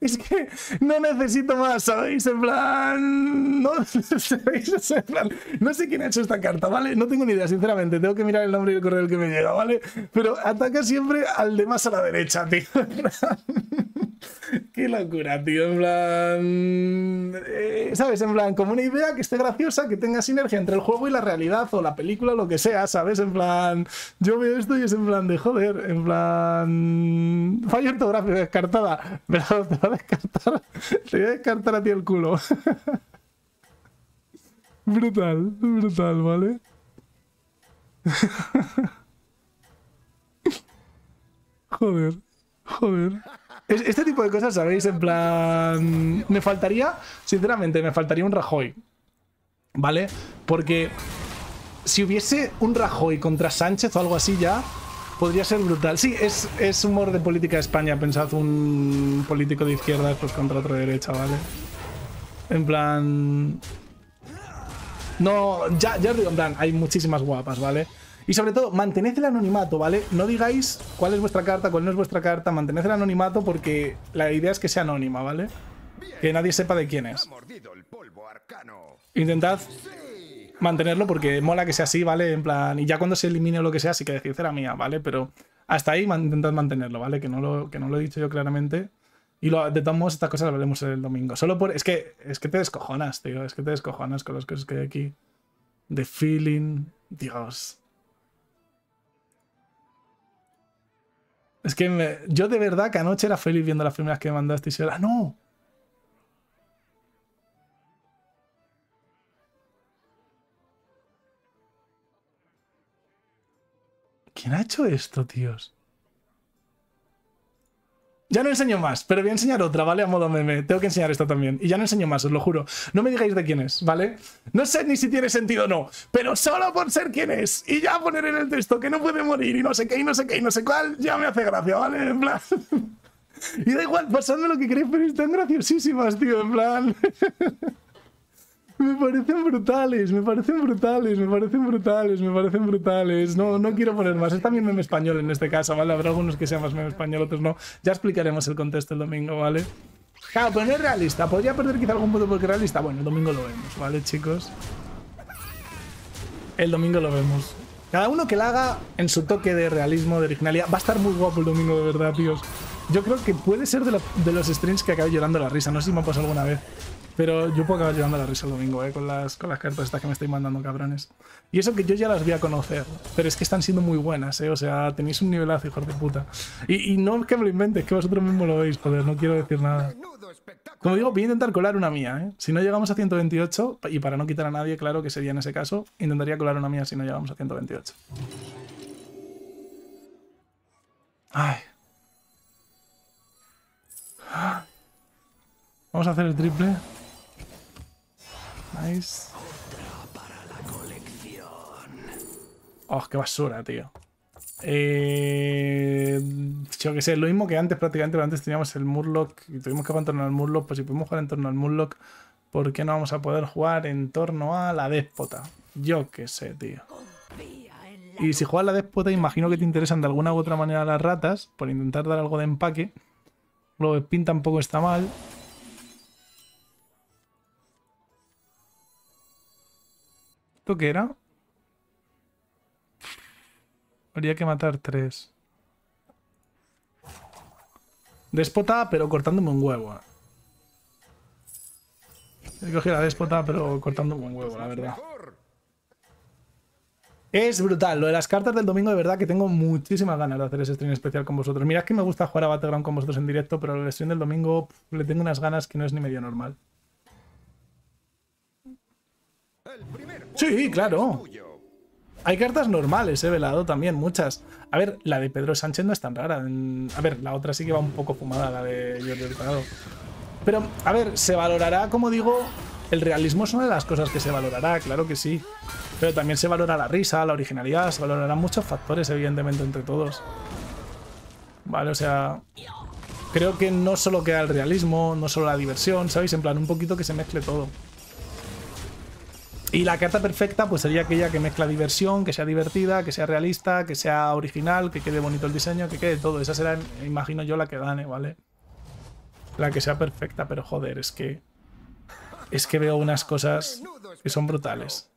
Es que no necesito más, ¿sabéis? En plan. No, [laughs] ¿sabéis? En plan, no sé quién ha hecho esta carta, ¿vale? No tengo ni idea, sinceramente. Tengo que mirar el nombre y el correo que me llega, ¿vale? Pero ataca siempre al de más a la derecha, tío. [laughs] Qué locura, tío. En plan. eh, ¿Sabes? En plan, como una idea que esté graciosa, que tenga sinergia entre el juego y la realidad, o la película, o lo que sea, ¿sabes? En plan. Yo veo esto y es en plan de joder. En plan. Falla ortográfica descartada. [laughs] Pero va a descartar. Te voy a descartar a ti el culo. brutal, brutal, ¿vale? Joder, joder. Es- Este tipo de cosas, ¿sabéis? En plan. Me faltaría, sinceramente, me faltaría un Rajoy. ¿Vale? Porque si hubiese un Rajoy contra Sánchez o algo así ya, podría ser brutal. Sí, es, es humor de política de España. Pensad un político de izquierda pues contra otro de derecha, ¿vale? En plan. No, ya, ya os digo, en plan, hay muchísimas guapas, ¿vale? Y sobre todo, mantened el anonimato, ¿vale? No digáis cuál es vuestra carta, cuál no es vuestra carta, mantened el anonimato porque la idea es que sea anónima, ¿vale? Que nadie sepa de quién es. Intentad mantenerlo porque mola que sea así, ¿vale? En plan, y ya cuando se elimine o lo que sea, sí que decir será mía, ¿vale? Pero hasta ahí intentad mantenerlo, ¿vale? Que no lo, que no lo he dicho yo claramente. Y de todos modos, estas cosas las veremos el domingo. Solo por. Es que, es que te descojonas, tío. Es que te descojonas con las cosas que hay aquí. The feeling. Dios. Es que yo de verdad que anoche era feliz viendo las primeras que me mandaste y ¡Ah, no! ¿Quién ha hecho esto, tíos? Ya no enseño más, pero voy a enseñar otra, ¿vale? A modo meme. Tengo que enseñar esta también. Y ya no enseño más, os lo juro. No me digáis de quién es, ¿vale? No sé ni si tiene sentido o no, pero solo por ser quién es y ya poner en el texto que no puede morir y no sé qué y no sé qué y no sé cuál, ya me hace gracia, ¿vale? En plan. [laughs] Y da igual, pasadme lo que queréis, pero están graciosísimas, tío, en plan. [laughs] Me parecen brutales, me parecen brutales, me parecen brutales, me parecen brutales. No, no quiero poner más. Es también meme español en este caso, ¿vale? Habrá algunos que sean más meme español, otros no. Ya explicaremos el contexto el domingo, ¿vale? Claro, pero no es realista. Podría perder quizá algún punto porque realista. Bueno, el domingo lo vemos, ¿vale, chicos? El domingo lo vemos. Cada uno que la haga en su toque de realismo, de originalidad. Va a estar muy guapo el domingo, de verdad, tíos. Yo creo que puede ser de, lo- de los streams que acabe llorando la risa. No sé si me ha pasado alguna vez. Pero yo puedo acabar llorando la risa el domingo, ¿eh? Con las, con las cartas estas que me estoy mandando, cabrones. Y eso que yo ya las voy a conocer. Pero es que están siendo muy buenas, ¿eh? O sea, tenéis un nivelazo, hijos de puta. Y, y no que me lo invente, es que vosotros mismos lo veis, joder. No quiero decir nada. Como digo, voy a intentar colar una mía, ¿eh? Si no llegamos a 128, y para no quitar a nadie, claro que sería en ese caso, intentaría colar una mía si no llegamos a 128. Ay. Vamos a hacer el triple. Nice. Oh, qué basura, tío. Eh, yo que sé, lo mismo que antes prácticamente, pero antes teníamos el Murloc y tuvimos que jugar en torno al Murloc, pues si podemos jugar en torno al Murloc, ¿por qué no vamos a poder jugar en torno a la Déspota? Yo qué sé, tío. Y si juegas la Déspota, imagino que te interesan de alguna u otra manera las ratas, por intentar dar algo de empaque. Lo de Spin tampoco está mal. ¿Esto qué era? Habría que matar tres. Déspota, pero cortándome un huevo. He cogido la déspota, pero cortándome un huevo, la verdad. Es brutal. Lo de las cartas del domingo, de verdad que tengo muchísimas ganas de hacer ese stream especial con vosotros. Mirad que me gusta jugar a Battleground con vosotros en directo, pero el stream del domingo le tengo unas ganas que no es ni medio normal. El primer Sí, claro. Hay cartas normales, he velado también, muchas. A ver, la de Pedro Sánchez no es tan rara. A ver, la otra sí que va un poco fumada, la de Jordi Hurtado. Pero, a ver, se valorará, como digo, el realismo es una de las cosas que se valorará, claro que sí. Pero también se valora la risa, la originalidad, se valorarán muchos factores, evidentemente, entre todos. Vale, o sea. Creo que no solo queda el realismo, no solo la diversión, ¿sabéis? En plan, un poquito que se mezcle todo. Y la carta perfecta pues sería aquella que mezcla diversión, que sea divertida, que sea realista, que sea original, que quede bonito el diseño, que quede todo. Esa será, imagino yo, la que gane, ¿vale? La que sea perfecta, pero joder, es que... Es que veo unas cosas que son brutales.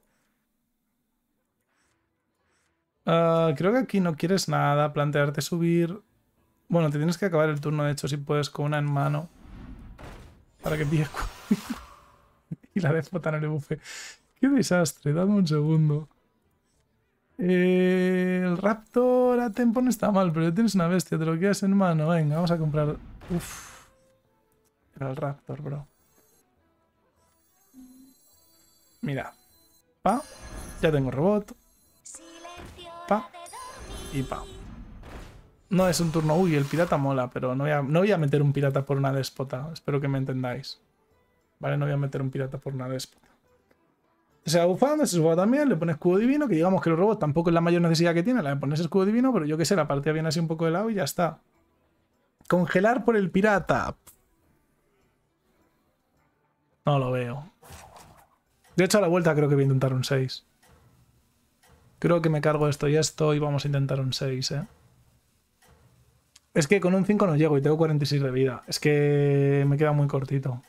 Ah, creo que aquí no quieres nada, plantearte subir... Bueno, te tienes que acabar el turno, de hecho, si puedes, con una en mano. Para que pilles... [laughs] y la déspota no le bufe. Qué desastre, dame un segundo. Eh, el Raptor a tempo no está mal, pero ya tienes una bestia, te lo quedas en mano. Venga, vamos a comprar. Uf. Era el Raptor, bro. Mira. Pa. Ya tengo robot. Pa. Y pa. No es un turno. Uy, el pirata mola, pero no voy a, no voy a meter un pirata por una déspota. Espero que me entendáis. Vale, no voy a meter un pirata por una déspota. Se va bufando, se suba también, le pones escudo divino, que digamos que los robots tampoco es la mayor necesidad que tiene, le pones escudo divino, pero yo que sé, la partida viene así un poco de lado y ya está. Congelar por el pirata. No lo veo. De hecho, a la vuelta creo que voy a intentar un 6. Creo que me cargo esto y esto y vamos a intentar un 6, ¿eh? Es que con un 5 no llego y tengo 46 de vida. Es que me queda muy cortito.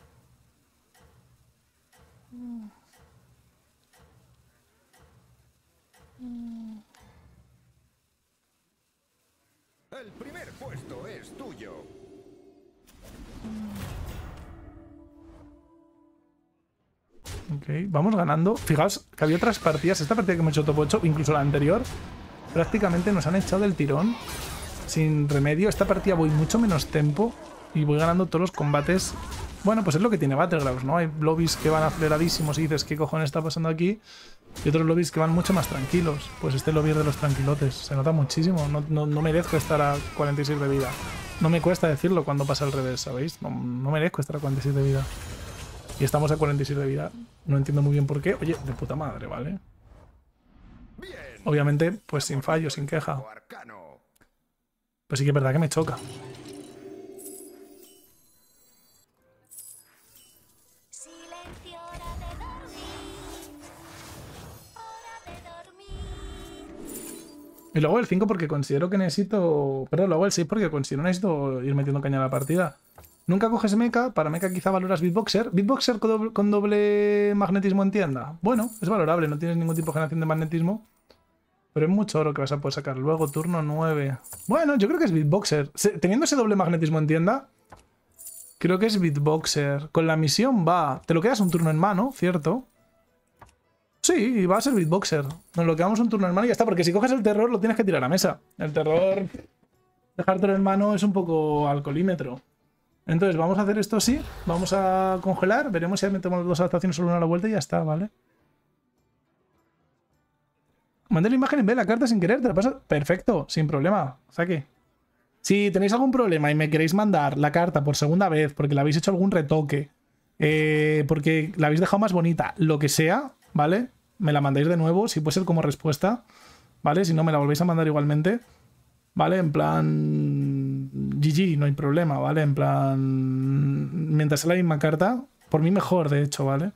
Ok, vamos ganando. Fijaos que había otras partidas. Esta partida que hemos hecho top 8, incluso la anterior, prácticamente nos han echado del tirón. Sin remedio. Esta partida voy mucho menos tempo y voy ganando todos los combates. Bueno, pues es lo que tiene Battlegrounds, ¿no? Hay lobbies que van aceleradísimos y dices, ¿qué cojones está pasando aquí? Y otros lobbies que van mucho más tranquilos. Pues este lobby es de los tranquilotes. Se nota muchísimo. No, no, no merezco estar a 46 de vida. No me cuesta decirlo cuando pasa al revés, ¿sabéis? No, no merezco estar a 46 de vida. Y estamos a 46 de vida. No entiendo muy bien por qué. Oye, de puta madre, ¿vale? Obviamente, pues sin fallo, sin queja. Pues sí que es verdad que me choca. Y luego el 5 porque considero que necesito... Perdón, luego el 6 porque considero que necesito ir metiendo caña a la partida. Nunca coges mecha, para mecha quizá valoras beatboxer. Beatboxer con doble, magnetismo en tienda. Bueno, es valorable, no tienes ningún tipo de generación de magnetismo. Pero es mucho oro que vas a poder sacar. Luego, turno 9. Bueno, yo creo que es beatboxer. Teniendo ese doble magnetismo en tienda, creo que es beatboxer. Con la misión va. Te lo quedas un turno en mano, ¿cierto? Sí, va a ser beatboxer. Nos lo quedamos un turno en mano y ya está. Porque si coges el terror, lo tienes que tirar a mesa. El terror, dejártelo en mano es un poco alcoholímetro. Entonces, vamos a hacer esto así. Vamos a congelar. Veremos si metemos dos adaptaciones solo una a la vuelta y ya está, ¿vale? Mandé la imagen en B, la carta sin querer, te la. Perfecto, sin problema. Saque. Si tenéis algún problema y me queréis mandar la carta por segunda vez porque le habéis hecho algún retoque, eh, porque la habéis dejado más bonita, lo que sea, ¿vale? Me la mandáis de nuevo, si puede ser como respuesta, ¿vale? Si no, me la volvéis a mandar igualmente, ¿vale? En plan. GG, no hay problema, ¿vale? En plan. Mientras sea la misma carta, por mí mejor, de hecho, ¿vale?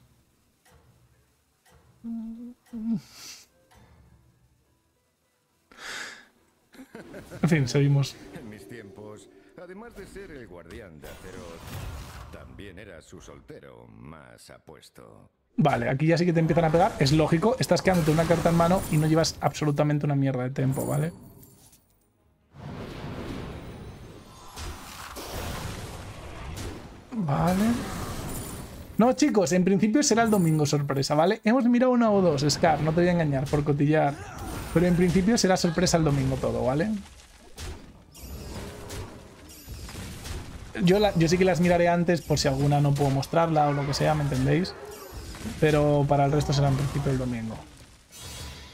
En fin, seguimos. En mis tiempos, además de ser el guardián de Azeroth, también era su soltero más apuesto. Vale, aquí ya sí que te empiezan a pegar. Es lógico, estás quedándote una carta en mano y no llevas absolutamente una mierda de tiempo, ¿vale? Vale. No, chicos, en principio será el domingo sorpresa, ¿vale? Hemos mirado una o dos, Scar, no te voy a engañar por cotillar. Pero en principio será sorpresa el domingo todo, ¿vale? Yo, la- yo sí que las miraré antes por si alguna no puedo mostrarla o lo que sea, ¿me entendéis? Pero para el resto será en principio el domingo.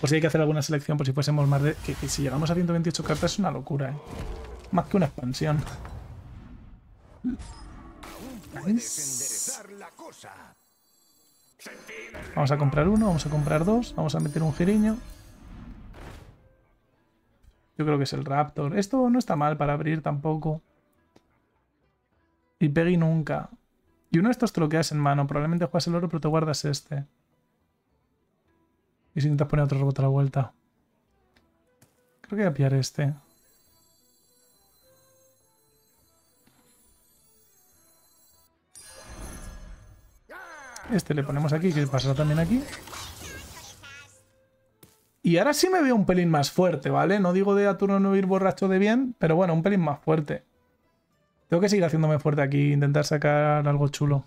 Por si hay que hacer alguna selección, por si fuésemos más de... Que, que si llegamos a 128 cartas es una locura, ¿eh? Más que una expansión. Cosa. Vamos a comprar uno, vamos a comprar dos, vamos a meter un giriño. Yo creo que es el Raptor. Esto no está mal para abrir tampoco. Y Peggy nunca. Y uno de estos te lo quedas en mano. Probablemente juegas el oro, pero te guardas este. Y si intentas poner otro robot a la vuelta. Creo que voy a pillar este. Este le ponemos aquí, que pasará también aquí. Y ahora sí me veo un pelín más fuerte, ¿vale? No digo de a turno no ir borracho de bien, pero bueno, un pelín más fuerte. Tengo que seguir haciéndome fuerte aquí, intentar sacar algo chulo.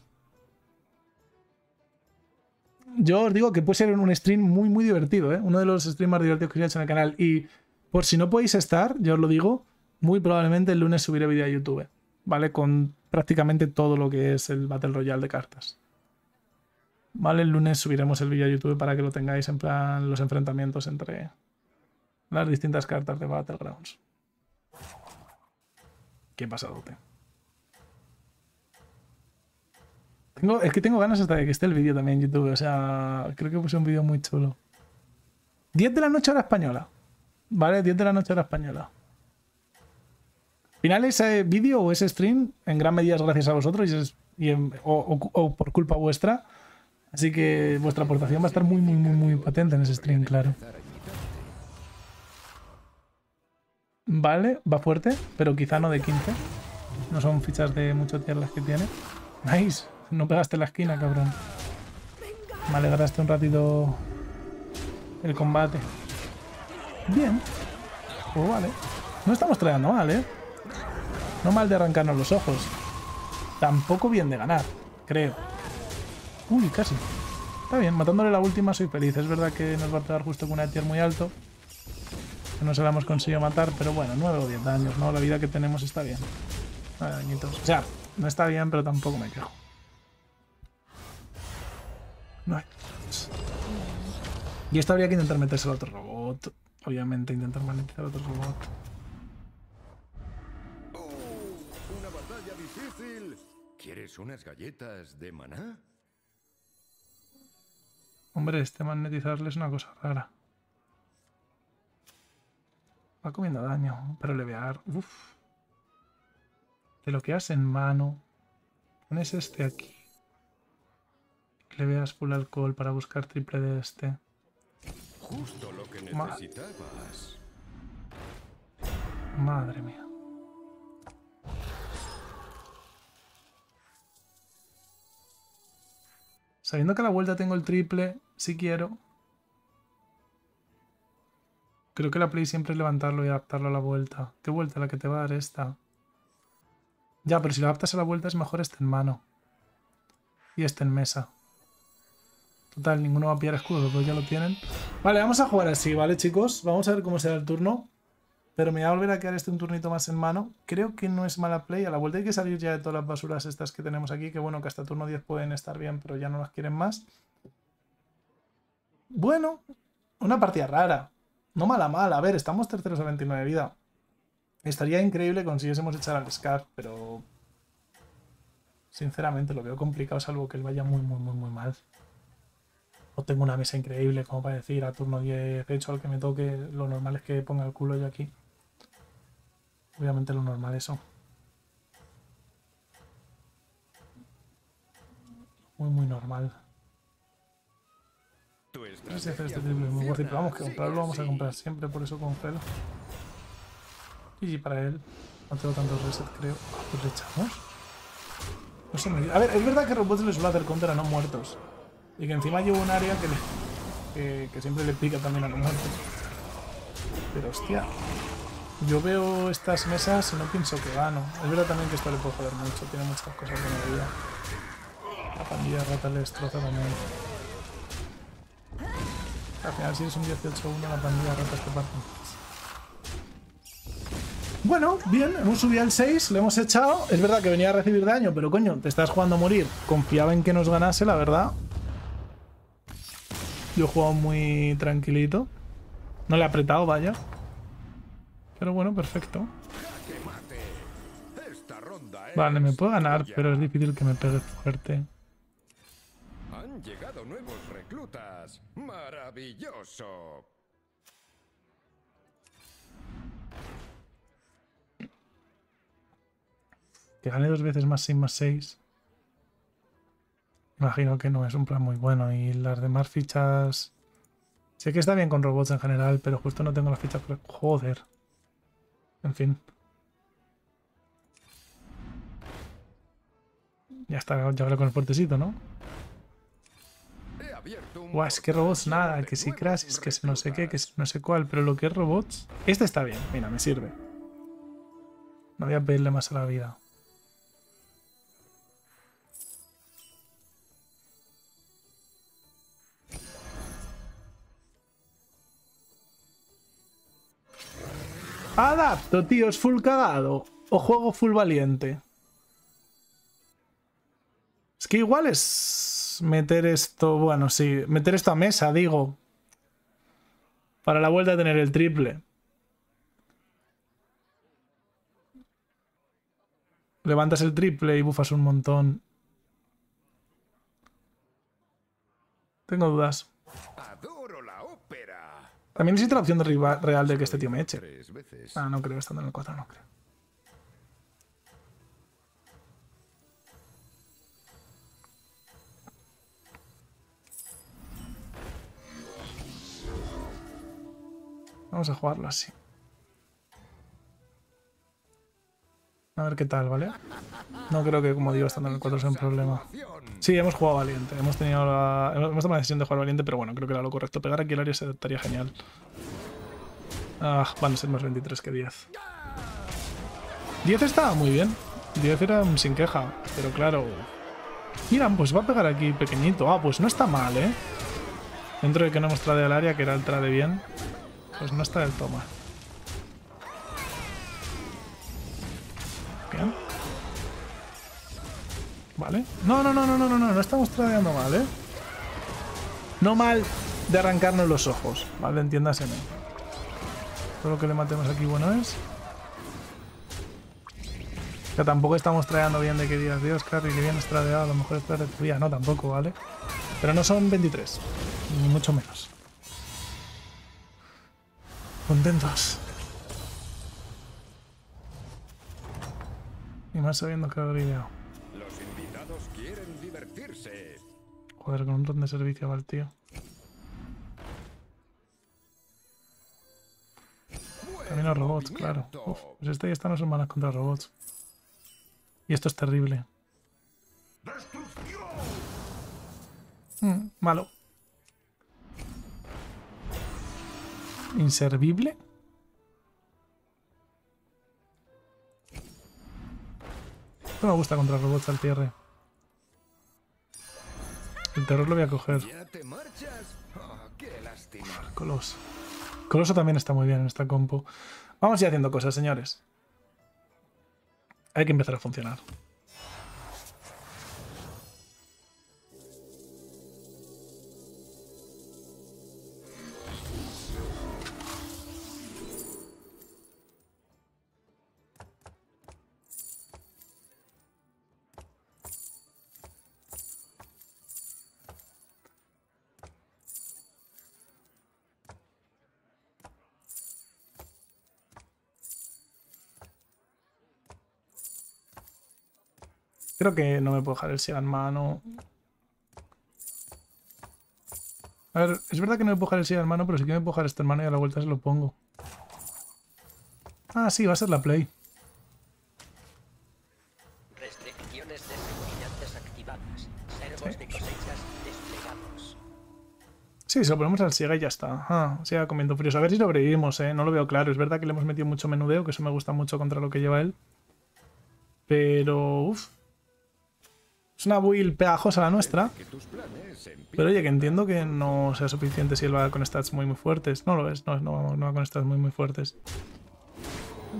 Yo os digo que puede ser un stream muy, muy divertido, ¿eh? Uno de los streams más divertidos que he hecho en el canal. Y por si no podéis estar, yo os lo digo, muy probablemente el lunes subiré vídeo a YouTube, ¿vale? Con prácticamente todo lo que es el Battle Royale de cartas. Vale, el lunes subiremos el vídeo a YouTube para que lo tengáis en plan los enfrentamientos entre las distintas cartas de Battlegrounds. ¿Qué pasadote? Tengo, es que tengo ganas hasta de que esté el vídeo también en YouTube. O sea, creo que puse un vídeo muy chulo. 10 de la noche hora española. ¿Vale? 10 de la noche hora española. Al final ese vídeo o ese stream, en gran medida es gracias a vosotros y es- o por culpa vuestra. Así que vuestra aportación va a estar muy, muy, muy, muy patente en ese stream, claro. Vale, va fuerte, pero quizá no de 15. No son fichas de mucho tier las que tiene. Nice, no pegaste la esquina, cabrón. Me alegraste un ratito el combate. Bien. Pues vale. No estamos trayendo mal, ¿eh? No mal de arrancarnos los ojos. Tampoco bien de ganar, creo. Uy, casi. Está bien, matándole la última soy feliz. Es verdad que nos va a pegar justo con una tier muy alto. No se la hemos conseguido matar, pero bueno, 9 o 10 daños, ¿no? La vida que tenemos está bien. 9 dañitos. O sea, no está bien, pero tampoco me quejo. No hay. Y esto habría que intentar meterse al otro robot. Obviamente, intentar magnetizar al otro robot. ¡Oh! ¡Una batalla difícil! ¿Quieres unas galletas de maná? Hombre, este magnetizarle es una cosa rara. Va comiendo daño, pero levear. Uf. Te lo quedas en mano. Pones este aquí. Le veas full alcohol para buscar triple de este. Justo lo que necesitabas. Madre mía. Sabiendo que a la vuelta tengo el triple, si quiero. Creo que la play siempre es levantarlo y adaptarlo a la vuelta. ¿Qué vuelta la que te va a dar esta? Ya, pero si lo adaptas a la vuelta es mejor este en mano. Y este en mesa. Total, ninguno va a pillar escudo, los dos ya lo tienen. Vale, vamos a jugar así, ¿vale, chicos? Vamos a ver cómo será el turno. Pero me voy a volver a quedar este un turnito más en mano. Creo que no es mala play. A la vuelta hay que salir ya de todas las basuras estas que tenemos aquí. Que bueno, que hasta turno 10 pueden estar bien, pero ya no las quieren más. Bueno, una partida rara. No mala, mala. A ver, estamos terceros a 29 de vida. Estaría increíble consiguiésemos echar al Scar, pero... Sinceramente lo veo complicado salvo que él vaya muy, muy, muy, muy mal. O tengo una mesa increíble como para decir a turno 10 hecho al que me toque. Lo normal es que ponga el culo yo aquí. Obviamente lo normal eso. Muy, muy normal. No sé si hacer este triple muy it, pero vamos, que funciona. comprarlo lo vamos a comprar siempre, por eso congelo. Y para él, no tengo tantos reset, creo. Ah, Pues. No sé, me- A ver, es verdad que robots le suele hacer counter a no muertos. Y que encima llevo un área que, le- que, que siempre le pica también a no muertos. Pero hostia, yo veo estas mesas y no pienso que gano. Es verdad también que esto le puede joder mucho, tiene muchas cosas de la vida. La pandilla rata le destroza también. Al final si es un 18-1 la pandilla de ratas te parten. Bueno, bien, hemos subido al 6, lo hemos echado. Es verdad que venía a recibir daño, pero coño, te estás jugando a morir. Confiaba en que nos ganase, la verdad. Yo he jugado muy tranquilito. No le he apretado, vaya. Pero bueno, perfecto. Vale, me puedo ganar, pero es difícil que me pegue fuerte. Han llegado nuevos reclutas. ¡Maravilloso! Que gane dos veces más 6 más 6. Imagino que no es un plan muy bueno. Y las demás fichas. Sé que está bien con robots en general, pero justo no tengo las fichas. Joder. En fin. Ya está, ya hablé con el fuertecito, ¿no? Buah, es que robots nada, que si Crasis, que si no sé qué, que si no sé cuál, pero lo que es robots. Este está bien, mira, me sirve. No voy a pedirle más a la vida. Adapto, tío, es full cagado. O juego full valiente. Es que igual es meter esto, bueno, sí, meter esto a mesa, digo. Para la vuelta a tener el triple. Levantas el triple y bufas un montón. Tengo dudas. También existe la opción de riva- real de que este tío me eche. Ah, no creo, estando en el 4 no creo. Vamos a jugarlo así. A ver qué tal, ¿vale? No creo que, como digo, estando en el 4 sea un problema. Sí, hemos jugado valiente. Hemos tenido hemos tomado la decisión de jugar valiente, pero bueno, creo que era lo correcto. Pegar aquí el área estaría genial. Ah, van a ser más 23 que 10. 10 estaba muy bien. 10 era sin queja, pero claro. Mira, pues va a pegar aquí pequeñito. Ah, pues no está mal, ¿eh? Dentro de que no hemos tradeado el área, que era el trade bien, pues no está del todo Vale. No, no, no, no, no, no, no, no estamos tradeando mal, ¿eh? No mal de arrancarnos los ojos, ¿vale? Entiéndaseme. Todo lo que le matemos aquí bueno es. Que tampoco estamos tradeando bien de que digas, Dios, Carry, que bien has a lo mejor es trade tu día. No, tampoco, ¿vale? Pero no son 23, ni mucho menos. Contentos. Y más sabiendo que haber ideado. Joder, con un ron de servicio va el tío. También los robots, claro. Uf, pues este ya están los hermanos contra robots. Y esto es terrible. Mm, malo. Inservible. Esto me gusta contra robots al cierre. El terror lo voy a coger. ¿Ya te marchas? Oh, qué. Coloso. Coloso también está muy bien en esta compo. Vamos a ir haciendo cosas, señores. Hay que empezar a funcionar. Creo que no me puedo dejar el Sega en mano. A ver, es verdad que no me puedo dejar el Sega en mano, pero sí que me puedo dejar este en mano y a la vuelta se lo pongo. Ah, sí, va a ser la Play. Restricciones de seguridad desactivadas. Servos de cosechas desplegados. Sí, se lo ponemos al Siega y ya está. Ah, Siega comiendo fríos. A ver si sobrevivimos, ¿eh? No lo veo claro. Es verdad que le hemos metido mucho menudeo, que eso me gusta mucho contra lo que lleva él. Pero, uff. Es una build pegajosa la nuestra. Pero oye, que entiendo que no sea suficiente si él va con stats muy muy fuertes. No lo es, no, no, no va con stats muy muy fuertes.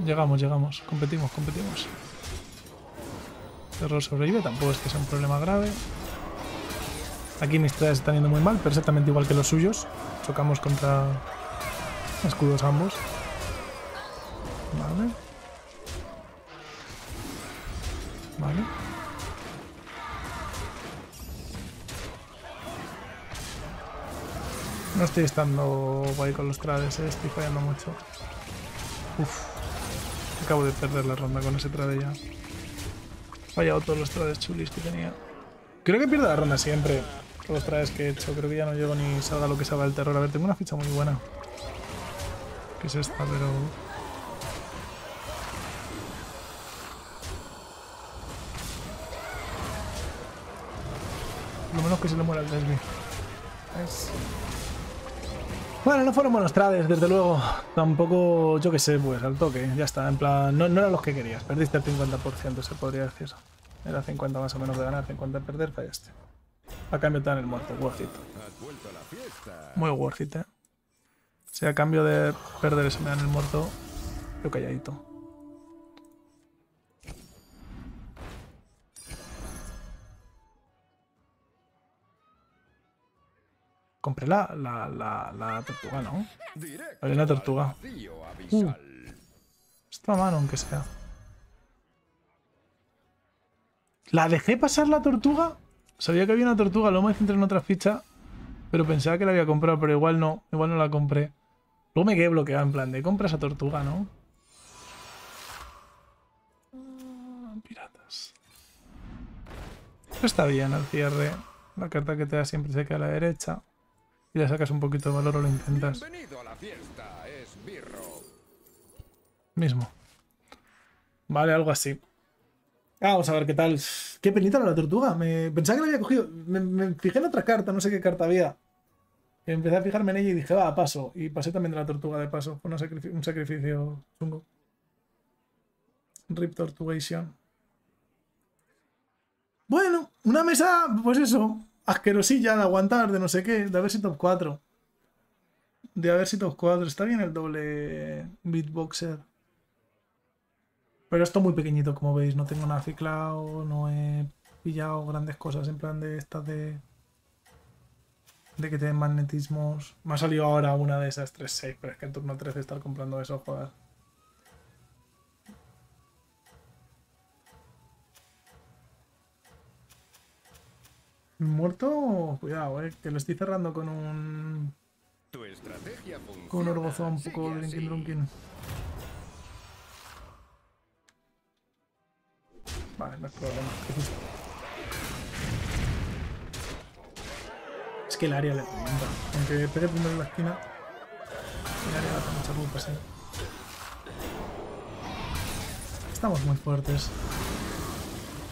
Llegamos, llegamos. Competimos, competimos. Terror sobrevive, tampoco es que sea un problema grave. Aquí mis trajes están yendo muy mal, pero exactamente igual que los suyos. Chocamos contra escudos ambos. Vale. Estoy estando guay con los trades, eh, estoy fallando mucho. Uf. Acabo de perder la ronda con ese trade ya. Fallado todos los trades chulis que tenía. Creo que pierdo la ronda siempre. Con los trades que he hecho. Creo que ya no llego ni salga lo que salga el terror. A ver, tengo una ficha muy buena. Que es esta, pero... Lo menos que se le muera el Desby. Es- Bueno, no fueron buenos trades, desde luego. Tampoco, yo qué sé, pues al toque. Ya está, en plan, no, no eran los que querías. Perdiste el 50%, se podría decir. Era 50 más o menos de ganar, 50 de perder, fallaste. A cambio te dan el muerto, worth it. Muy worth it, eh. Si a cambio de perder eso me dan el muerto, yo calladito. Compré la, la, la, la tortuga, ¿no? Una tortuga. Esta mano, aunque sea. ¿La dejé pasar la tortuga? Sabía que había una tortuga, luego me centré en otra ficha. Pero pensaba que la había comprado, pero igual no. Igual no la compré. Luego me quedé bloqueado en plan de compra esa tortuga, ¿no? Ah, Piratas. Pero está bien al cierre. La carta que te da siempre se queda a la derecha. Y le sacas un poquito de valor o lo intentas. Bienvenido a la fiesta, esbirro. Mismo. Vale, algo así. Ah, Vamos a ver qué tal. Qué penita era la tortuga. Me pensaba que la había cogido. Me, me fijé en otra carta, no sé qué carta había. Empecé a fijarme en ella y dije, va, paso. Y pasé también de la tortuga de paso. Fue sacrifi- un sacrificio chungo. Rip Tortugation. Bueno, una mesa, pues eso, asquerosilla de aguantar, de no sé qué, de a ver si top 4. De a ver si top 4. Está bien el doble beatboxer. Pero esto muy pequeñito, como veis. No tengo nada ciclado, no he pillado grandes cosas en plan de estas de. De que te den magnetismos. Me ha salido ahora una de esas 3-6, pero es que en turno 13 estar comprando eso, joder. Muerto, cuidado, eh, que lo estoy cerrando con un. Tu estrategia funciona. con un orbozón un poco drinking así. drunking. Vale, no es problema. Es que el área le revienta. Aunque pegue primero en la esquina, el área le hace mucha culpa, sí. Estamos muy fuertes.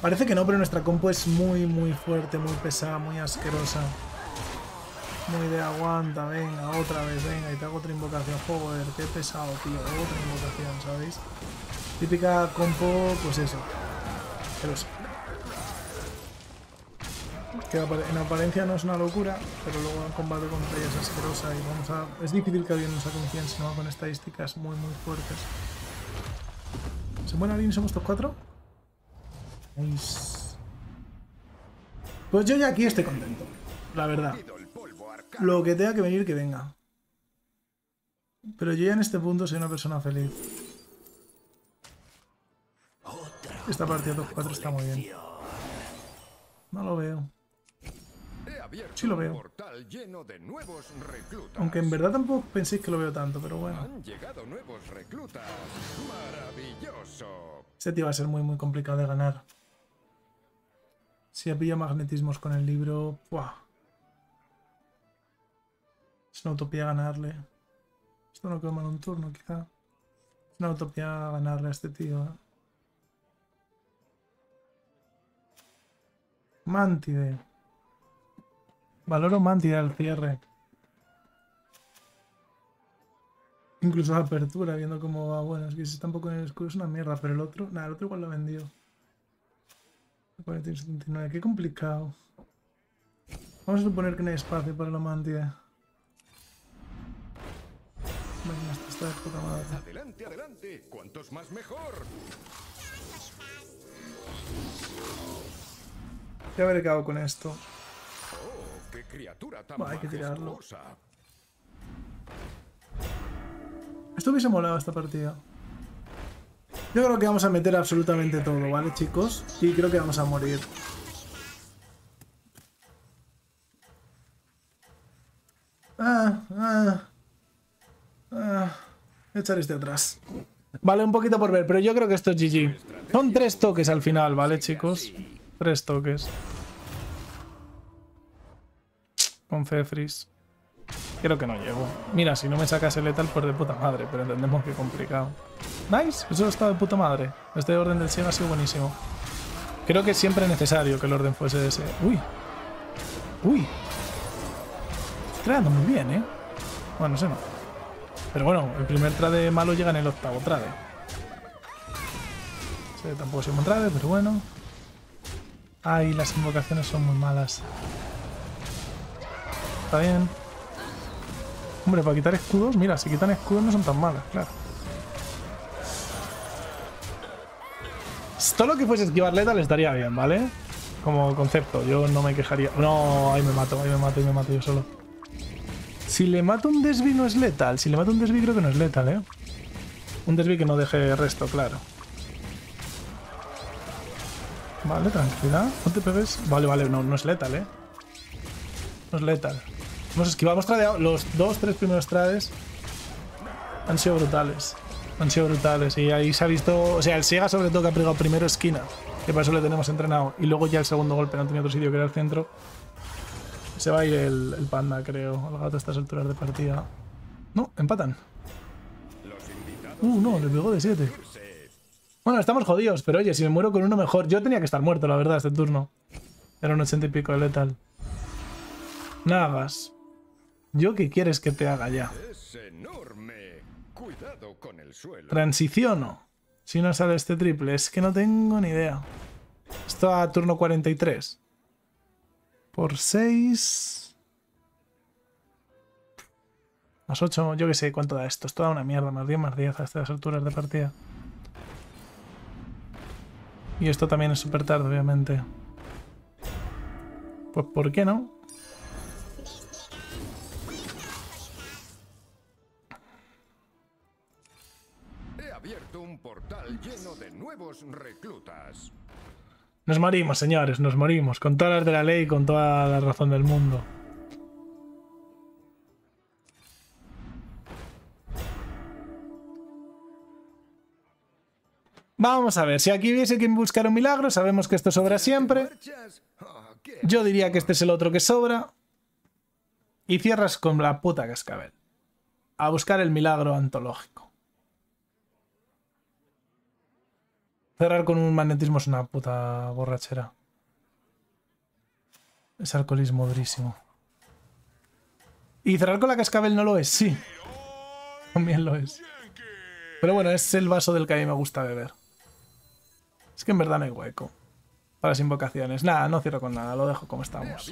Parece que no, pero nuestra compo es muy, muy fuerte, muy pesada, muy asquerosa. Muy de aguanta, venga, otra vez, venga, y te hago otra invocación. Joder, qué pesado, tío. Otra invocación, ¿sabéis? Típica compo, pues eso. Asquerosa. Que en apariencia no es una locura, pero luego en combate contra ella es asquerosa y vamos a... Es difícil que alguien nos haga confianza, ¿no? Con estadísticas muy, muy fuertes. ¿Se muere alguien somos estos cuatro? Pues yo ya aquí estoy contento, la verdad. Lo que tenga que venir, que venga. Pero yo ya en este punto soy una persona feliz. Esta partida 2-4 está muy bien. No lo veo. Sí lo veo. Aunque en verdad tampoco penséis que lo veo tanto, pero bueno. Este tío va a ser muy muy complicado de ganar. Si había magnetismos con el libro... ¡buah! Es una utopía ganarle. Esto no queda mal un turno, quizá. Es una utopía ganarle a este tío. ¿eh? Valoro Mántide al cierre. Incluso la apertura, viendo cómo va. Bueno, es que si está un poco en el escudo es una mierda, pero el otro... Nada, el otro igual lo vendió. 41, 79. Qué complicado. Vamos a suponer que no hay espacio para la mantida. Venga, hasta esta época madre. Adelante, adelante. Cuantos más mejor. Ya haber acabado con esto. Oh, qué criatura tan bah, hay que tirarlo. Esto hubiese molado esta partida. Yo creo que vamos a meter absolutamente todo, ¿vale, chicos? Y creo que vamos a morir. Ah, ah, ah. Echar este atrás. Vale, un poquito por ver, pero yo creo que esto es GG. Son tres toques al final, ¿vale, chicos? Tres toques. Con Cefris. Creo que no llego. Mira, si no me sacas el letal, pues de puta madre, pero entendemos que complicado. Nice, eso está de puta madre. Este orden del Siega ha sido buenísimo. Creo que es siempre necesario que el orden fuese ese. Uy. Uy. Creando muy bien, ¿eh? Bueno, no sé no. Pero bueno, el primer trade malo llega en el octavo trade. Sí, tampoco soy un trade, pero bueno. Ay, las invocaciones son muy malas. Está bien. Hombre, para quitar escudos, mira, si quitan escudos no son tan malas, claro. Todo lo que fuese esquivar letal estaría bien, ¿vale? Como concepto, yo no me quejaría. No, ahí me mato, ahí me mato, ahí me mato yo solo. Si le mato un desvi no es letal. Si le mato un desvi creo que no es letal, ¿eh? Un desvi que no deje resto, claro. Vale, tranquilidad. No te pegues. Vale, vale, no, no es letal, ¿eh? No es letal. Hemos esquivado, hemos tradeado. Los dos, tres primeros trades han sido brutales. Han sido brutales. Y ahí se ha visto. O sea, el Sega, sobre todo, que ha pegado primero esquina. Que para eso le tenemos entrenado. Y luego ya el segundo golpe no tenía otro sitio que era el centro. Se va a ir el, panda, creo. El gato a estas alturas de partida. No, empatan. Uh, no, le pegó de 7. Bueno, estamos jodidos, pero oye, si me muero con uno mejor. Yo tenía que estar muerto, la verdad, este turno. Era un 80 y pico de letal. Nagas. ¿Yo qué quieres que te haga ya? Transiciono. Si no sale este triple, es que no tengo ni idea. Esto a turno 43. Por 6. Más 8, yo que sé cuánto da esto. Es toda una mierda. Más 10, más 10 a estas alturas de partida. Y esto también es súper tarde, obviamente. Pues ¿por qué no? Portal lleno de nuevos reclutas. Nos morimos, señores, nos morimos. Con todas las de la ley con toda la razón del mundo. Vamos a ver, si aquí hubiese que buscar un milagro, sabemos que esto sobra siempre. Yo diría que este es el otro que sobra. Y cierras con la puta cascabel. A buscar el milagro antológico. Cerrar con un magnetismo es una puta borrachera. Es alcoholismo durísimo. ¿Y cerrar con la cascabel no lo es? Sí. [laughs] También lo es. Pero bueno, es el vaso del que a mí me gusta beber. Es que en verdad no hay hueco. Para las invocaciones. Nada, no cierro con nada, lo dejo como estamos.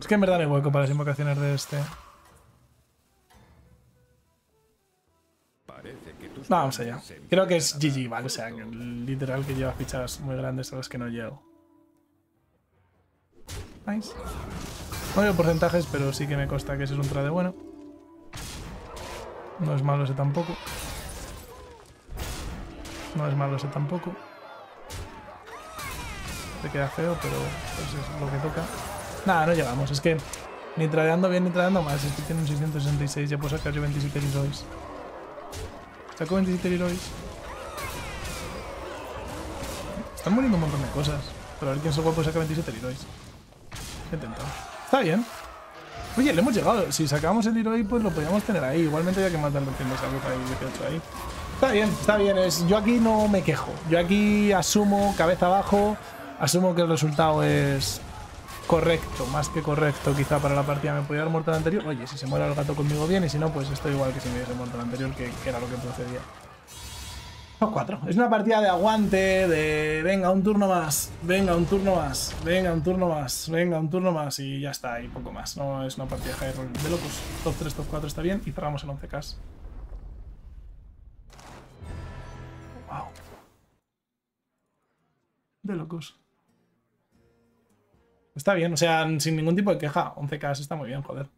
Es que en verdad no hay hueco para las invocaciones de este. Vamos allá. Creo que es GG, ¿vale? O sea, literal que lleva fichas muy grandes a las que no llego. Nice. No veo porcentajes, pero sí que me consta que ese es un trade bueno. No es malo ese tampoco. No es malo ese tampoco. Se queda feo, pero pues es lo que toca. Nada, no llegamos. Es que ni tradeando bien ni tradeando mal. Es que tiene un 666, ya puedo sacar yo 27 y Sacó 27 Leroy. Están muriendo un montón de cosas. Pero alguien solo puede sacar 27 Leroy. He intentado. Está bien. Oye, le hemos llegado. Si sacábamos el Leroy, pues lo podríamos tener ahí. Igualmente ya que más tarde que algo para 18 ahí. Está bien, está bien. Es, yo aquí no me quejo. Yo aquí asumo cabeza abajo. Asumo que el resultado es correcto, más que correcto quizá para la partida. Me podría haber muerto el anterior. Oye, si se muere el gato conmigo bien y si no, pues estoy igual que si me hubiese muerto el anterior, que, era lo que procedía. Los cuatro. Es una partida de aguante, de venga, un turno más, venga, un turno más, venga, un turno más, venga, un turno más y ya está, y poco más. No es una partida de high roll de locos. Top 3, top 4 está bien y cerramos en 11k. Wow. De locos. Está bien, o sea, sin ningún tipo de queja. 11k está muy bien, joder.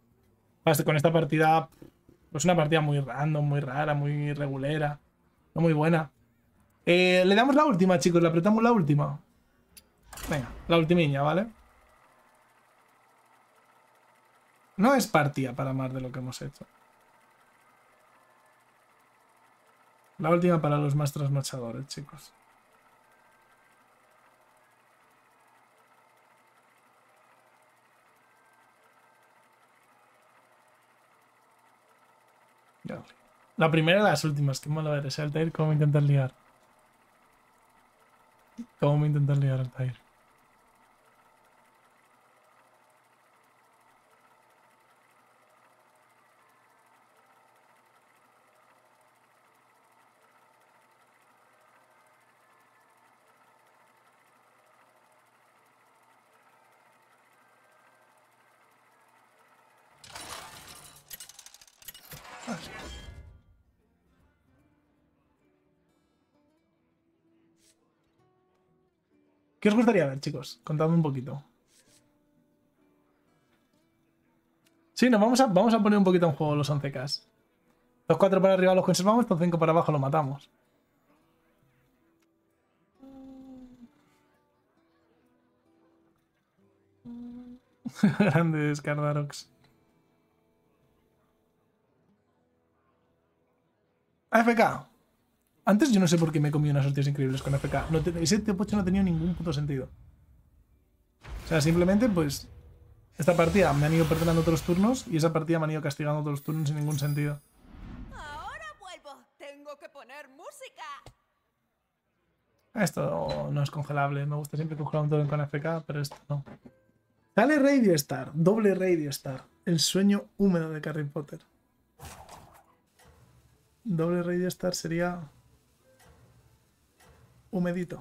Con esta partida, pues una partida muy random, muy rara, muy regulera. No muy buena. Eh, le damos la última, chicos. Le apretamos la última. Venga, la ultimiña, ¿vale? No es partida para más de lo que hemos hecho. La última para los más trasnochadores, chicos. La primera y las últimas, qué malo eres, ¿eh, Altair. ¿Cómo intentas liar? ¿Cómo me intentas liar, Altair? ¿Qué os gustaría ver, chicos? Contadme un poquito. Sí, nos vamos a, vamos a poner un poquito en juego los 11K. Los 4 para arriba los conservamos, los 5 para abajo los matamos. [laughs] Grandes Cardarox. AFK. Antes yo no sé por qué me comí unas hostias increíbles con AFK. No te- ese T8 no tenía ningún puto sentido. O sea, simplemente pues... Esta partida me han ido perdonando todos los turnos y esa partida me han ido castigando todos los turnos sin ningún sentido. Ahora vuelvo. Tengo que poner música. Esto no es congelable. Me gusta siempre congelar un todo con AFK, pero esto no. Sale Radio Star. Doble Radio Star. El sueño húmedo de Harry Potter. Doble Radio Star sería... Humedito.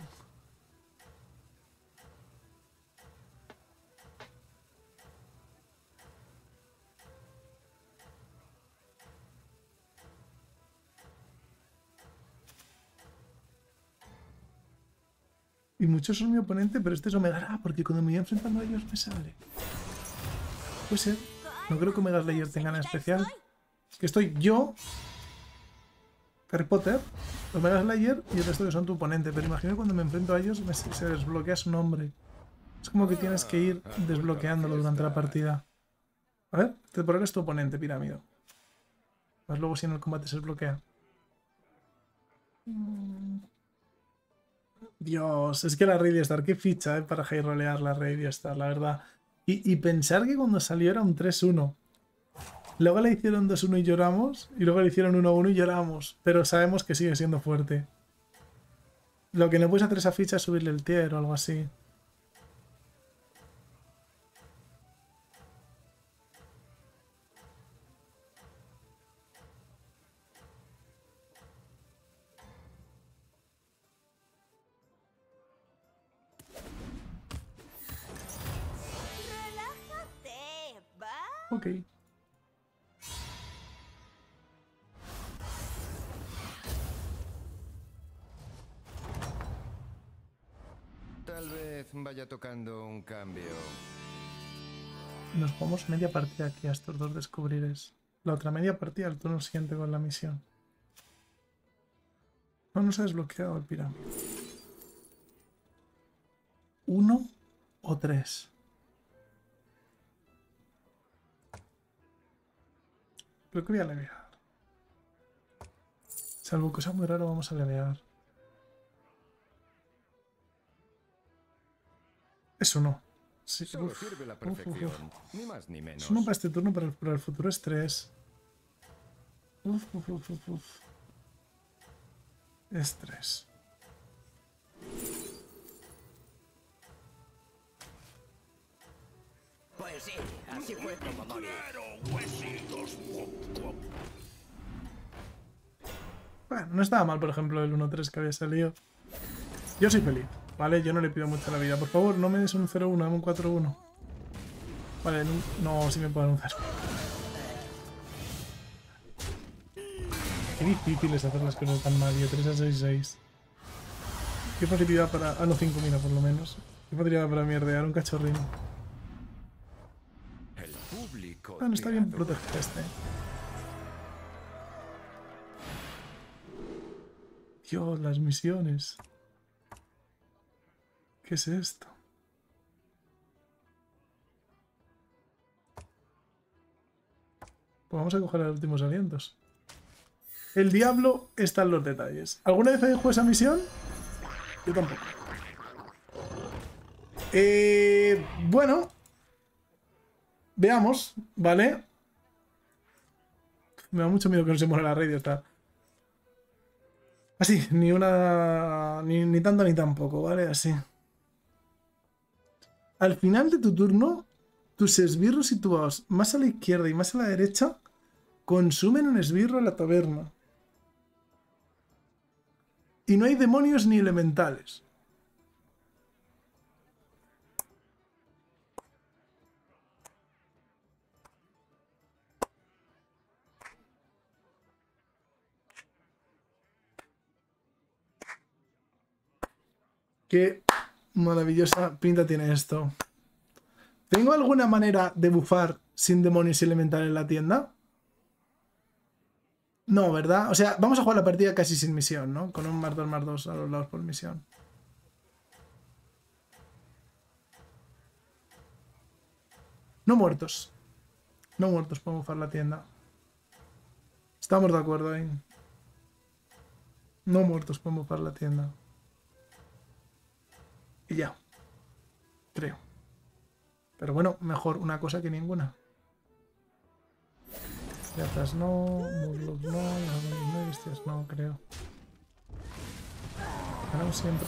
Y muchos son mi oponente, pero este es Omega. Porque cuando me voy enfrentando a ellos me sale. Puede ser. No creo que Omega Slayer tenga nada especial. Es que estoy yo, Harry Potter, Omega Slayer y el resto que son tu oponente. Pero imagino cuando me enfrento a ellos se desbloquea su nombre. Es como que tienes que ir desbloqueándolo durante la partida. A ver, este por es tu oponente, pirámido. Más luego si en el combate se desbloquea. Dios, es que la Radio Star, qué ficha, eh, para rolear la Radio Star, la verdad. Y, y pensar que cuando salió era un 3-1. Luego le hicieron 2-1 y lloramos. Y luego le hicieron 1-1 y lloramos. Pero sabemos que sigue siendo fuerte. Lo que no puedes hacer esa ficha es subirle el tier o algo así. Relájate, vaya tocando un cambio. Nos jugamos media partida aquí a estos dos descubrires. La otra media partida el turno siguiente con la misión. No nos ha desbloqueado el pirámide. ¿Uno o tres? Creo que voy a levear. Salvo cosa muy rara, vamos a levear. Eso no. Sí, Solo uf, sirve la uf, uf, uf. perfección. Ni más ni menos. Es uno para este turno, pero el, pero el futuro es 3. Uf, uf, uf, uf, uf. Es 3. Pues sí, así fue como morí. Bueno, no estaba mal, por ejemplo, el 1-3 que había salido. Yo soy feliz, ¿vale? Yo no le pido mucho la vida. Por favor, no me des un 0-1, dame un 4-1. Vale, no, no, sí me puedo 0. Qué difícil es hacer las cosas tan mal, tío. 3 a 6, 6. Qué facilidad para... Ah, no, 5 mira, por lo menos. Qué facilidad para mierdear un cachorrín. El público. Bueno, está bien proteger este. Dios, las misiones. ¿Qué es esto? Pues vamos a coger los últimos alientos. El diablo está en los detalles. ¿Alguna vez he jugado esa misión? Yo tampoco. Eh, bueno, Veamos, ¿vale? Me da mucho miedo que no se muera la radio. Está. Así, ni una. Ni, ni tanto ni tampoco, ¿vale? Así. Al final de tu turno, tus esbirros situados más a la izquierda y más a la derecha consumen un esbirro en la taberna. Y no hay demonios ni elementales. Qué maravillosa pinta tiene esto. ¿Tengo alguna manera de bufar sin demonios elementales en la tienda? No, ¿verdad? O sea, vamos a jugar la partida casi sin misión, ¿no? Con un más 2 más 2 a los lados por misión. No muertos. No muertos podemos bufar la tienda. Estamos de acuerdo ahí. No muertos podemos bufar la tienda. Y ya. Creo. Pero bueno, mejor una cosa que ninguna. Gatas no, muslos no, no, bestias no, creo. Ganamos siempre.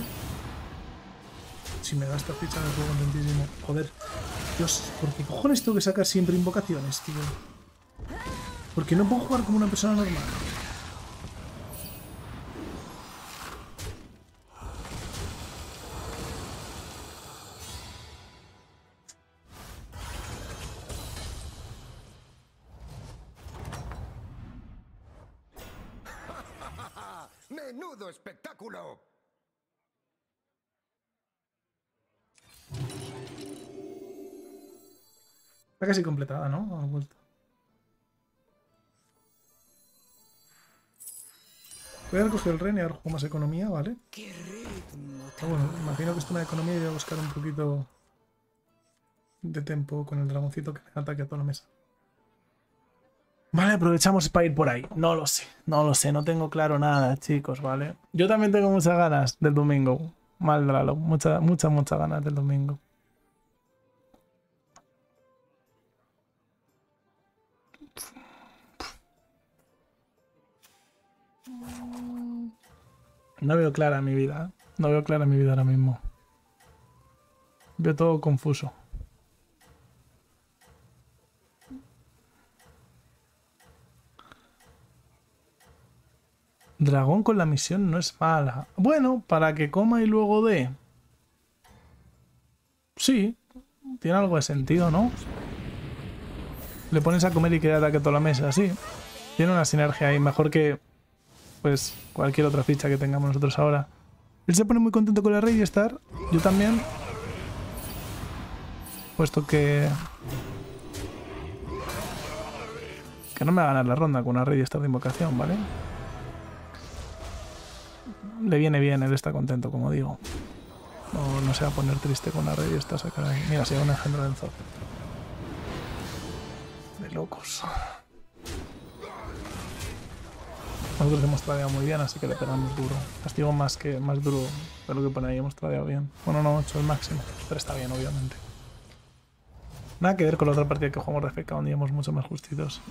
Si me da esta ficha me quedo contentísimo. Joder. Dios, ¿por qué cojones tengo que sacar siempre invocaciones, tío? Porque no puedo jugar como una persona normal. Está casi completada, ¿no? A la vuelta. Voy a recoger el Ren y ahora juego más economía, ¿vale? Ah, bueno, imagino que esto es una economía y voy a buscar un poquito de tempo con el dragoncito que me ataque a toda la mesa. Vale, aprovechamos para ir por ahí. No lo sé, no lo sé, no tengo claro nada, chicos, ¿vale? Yo también tengo muchas ganas del domingo. Mal muchas, muchas, muchas ganas del domingo. No veo clara mi vida. No veo clara mi vida ahora mismo. Veo todo confuso. Dragón con la misión no es mala. Bueno, para que coma y luego dé. Sí, tiene algo de sentido, ¿no? Le pones a comer y que ataque toda la mesa, sí. Tiene una sinergia ahí, mejor que pues cualquier otra ficha que tengamos nosotros ahora. Él se pone muy contento con la Rey Star. Yo también. Puesto que... Que no me va a ganar la ronda con una Rey Star de invocación, ¿vale? Le viene bien, él está contento, como digo. No, no se va a poner triste con la Rey Star sacar ahí. Mira, se va un engendro del Zod. De locos. Nosotros hemos tradeado muy bien, así que le pegamos duro. Castigo más que más duro de lo que pone ahí, hemos tradeado bien. Bueno, no, 8 el máximo, pero está bien, obviamente. Nada que ver con la otra partida que jugamos de FK, donde íbamos mucho más justitos.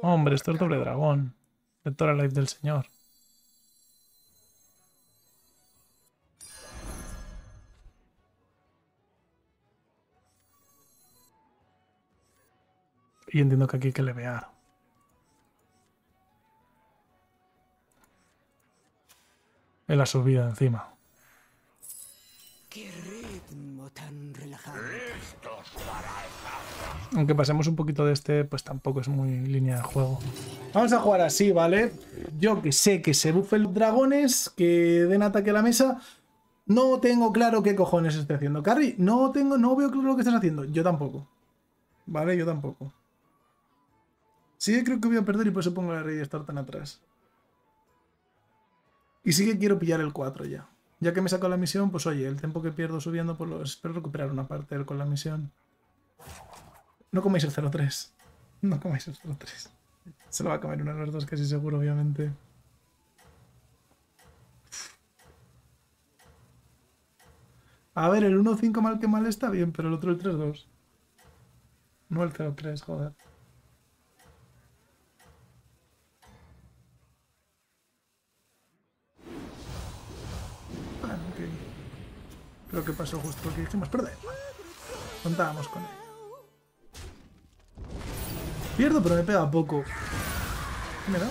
Hombre, esto es doble dragón. La life del señor. Y entiendo que aquí hay que levear. En la subida encima. Qué ritmo tan relajado. Aunque pasemos un poquito de este, pues tampoco es muy línea de juego. Vamos a jugar así, ¿vale? Yo que sé que se buffen los dragones, que den ataque a la mesa. No tengo claro qué cojones estoy haciendo. Carry, no tengo, no veo claro lo que estás haciendo. Yo tampoco. Vale, yo tampoco. Sí, creo que voy a perder y por eso pongo la Rey Star tan atrás. Y sí que quiero pillar el 4 ya. Ya que me saco la misión, pues oye, el tiempo que pierdo subiendo, pues lo espero recuperar una parte con la misión. No comáis el 03. No comáis el 03. Se lo va a comer uno de los dos, casi seguro, obviamente. A ver, el 1-5 mal que mal está bien, pero el otro el 3-2. No el 0-3, joder. Creo que pasó justo lo que dijimos. Perder. Contábamos con él. Pierdo, pero me pega poco. ¿Qué me da?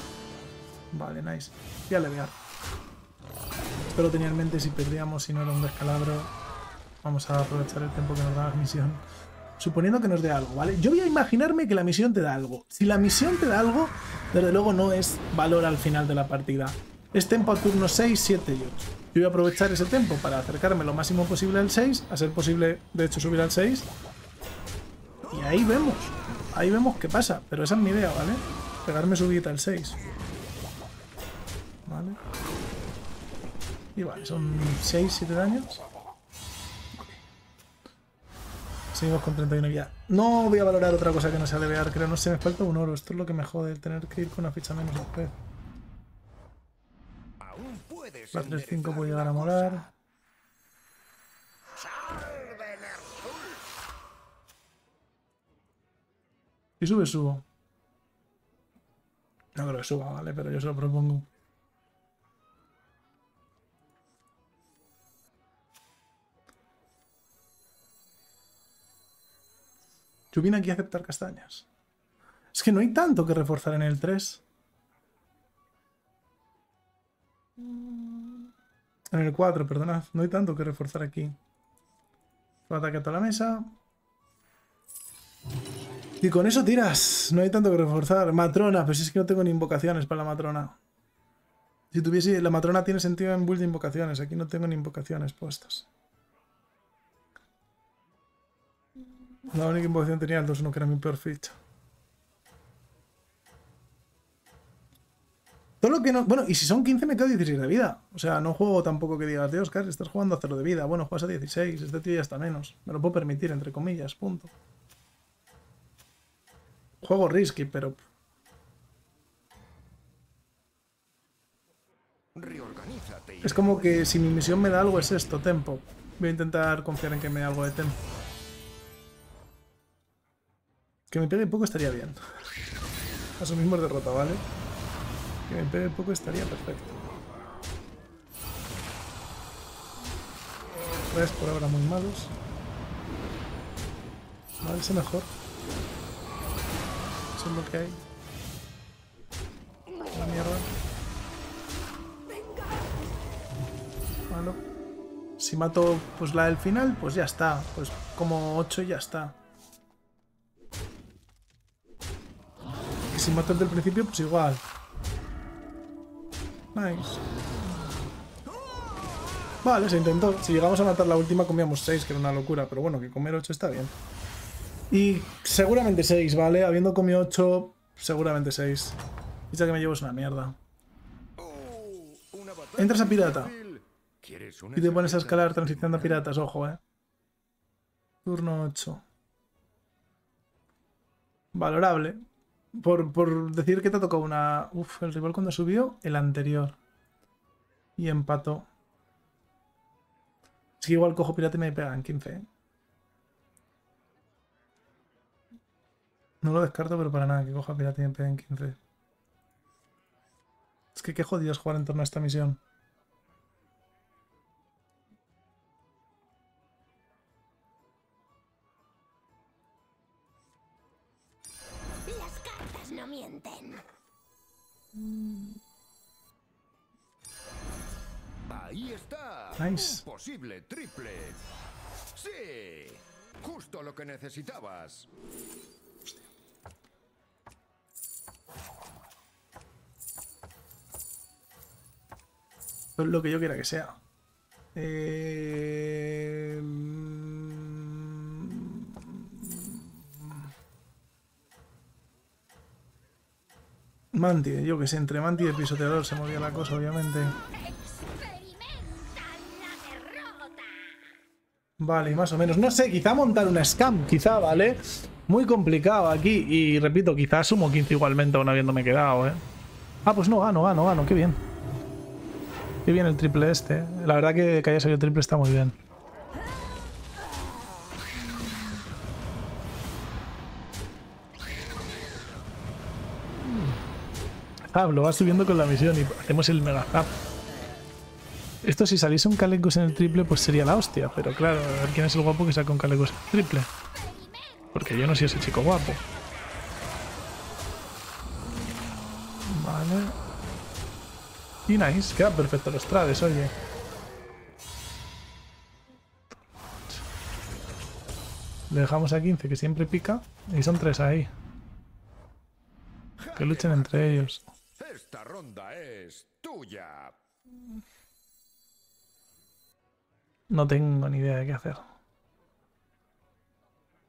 Vale, nice. Voy a levear. Esto lo tenía en mente si perdíamos, si no era un descalabro. Vamos a aprovechar el tiempo que nos da la misión. Suponiendo que nos dé algo, ¿vale? Yo voy a imaginarme que la misión te da algo. Si la misión te da algo, desde luego no es valor al final de la partida. Es tempo a turno 6, 7 y 8. Yo voy a aprovechar ese tempo para acercarme lo máximo posible al 6, a ser posible, de hecho, subir al 6. Y ahí vemos. Ahí vemos qué pasa. Pero esa es mi idea, ¿vale? Pegarme subida al 6. Vale. Y vale, son 6, 7 daños. Seguimos con 31 ya. No voy a valorar otra cosa que no sea levear, creo. No sé, me falta un oro. Esto es lo que me jode, tener que ir con una ficha menos después. La 3-5 enderezar puede llegar a la molar. Si sube, subo. No creo que suba, ¿vale? Pero yo se lo propongo. Yo vine aquí a aceptar castañas. Es que no hay tanto que reforzar en el 3. En el 4, perdonad. No hay tanto que reforzar aquí. Ataque toda la mesa. Y con eso tiras. No hay tanto que reforzar. Matrona, pero si es que no tengo ni invocaciones para la matrona. Si tuviese. La matrona tiene sentido en build de invocaciones. Aquí no tengo ni invocaciones puestas. La única invocación tenía el 2-1, que era mi peor ficha. Todo lo que no. Bueno, y si son 15 me quedo 16 de vida. O sea, no juego tampoco que digas, Dios, Oscar, estás jugando a 0 de vida. Bueno, juegas a 16, este tío ya está menos. Me lo puedo permitir, entre comillas, punto. Juego risky, pero es como que si mi misión me da algo es esto, tempo. Voy a intentar confiar en que me dé algo de tempo. Que me pegue poco estaría bien. [laughs] Asumimos derrota, ¿vale? Que me pegue poco estaría perfecto. Tres por ahora muy malos. Vale, ese mejor. Eso es lo que hay. La mierda. Malo. Si mato pues la del final, pues ya está. Pues como 8 y ya está. Y si mato el del principio, pues igual. Nice. Vale, se intentó. Si llegamos a matar la última, comíamos 6, que era una locura. Pero bueno, que comer 8 está bien. Y seguramente 6, ¿vale? Habiendo comido 8, seguramente 6. Dice que me llevo es una mierda. Entras a pirata. fácil. ¿Quieres una Y te pones a escalar transición a piratas, ojo, eh. Turno 8. Valorable. Por, por decir que te tocado una... Uf, el rival cuando subió, el anterior. Y empató. Es que igual cojo pirata y me pegan 15, eh. No lo descarto, pero para nada, que coja pirata y me peguen 15. Es que qué jodido es jugar en torno a esta misión. Ahí está. Nice. Un posible triple. Sí. Justo lo que necesitabas. Pues lo que yo quiera que sea. Eh... Manti, yo que sé, entre Manti y pisoteador se movía la cosa, obviamente. Vale, más o menos. No sé, quizá montar una scam, quizá, ¿vale? Muy complicado aquí. Y repito, quizá sumo 15 igualmente aún habiéndome quedado, ¿eh? Ah, pues no, gano, gano, gano, qué bien. Qué bien el triple este. La verdad que, que haya salido triple está muy bien. Pablo va subiendo con la misión y hacemos el mega zap. Esto si saliese un Calecos en el triple pues sería la hostia, pero claro, a ver quién es el guapo que saca un Calecos en el triple. Porque yo no soy ese chico guapo. Vale. Y nice, queda perfecto los trades, oye. Le dejamos a 15, que siempre pica. Y son tres ahí. Que luchen entre ellos. Esta ronda es tuya. No tengo ni idea de qué hacer.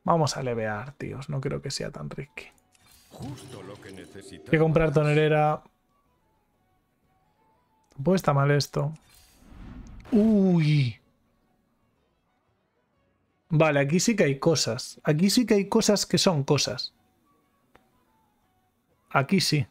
Vamos a levear, tíos. No creo que sea tan risky. Justo lo que necesitabas. Hay que comprar tonelera. Tampoco está mal esto. Uy. Vale, aquí sí que hay cosas. Aquí sí que hay cosas que son cosas. Aquí sí.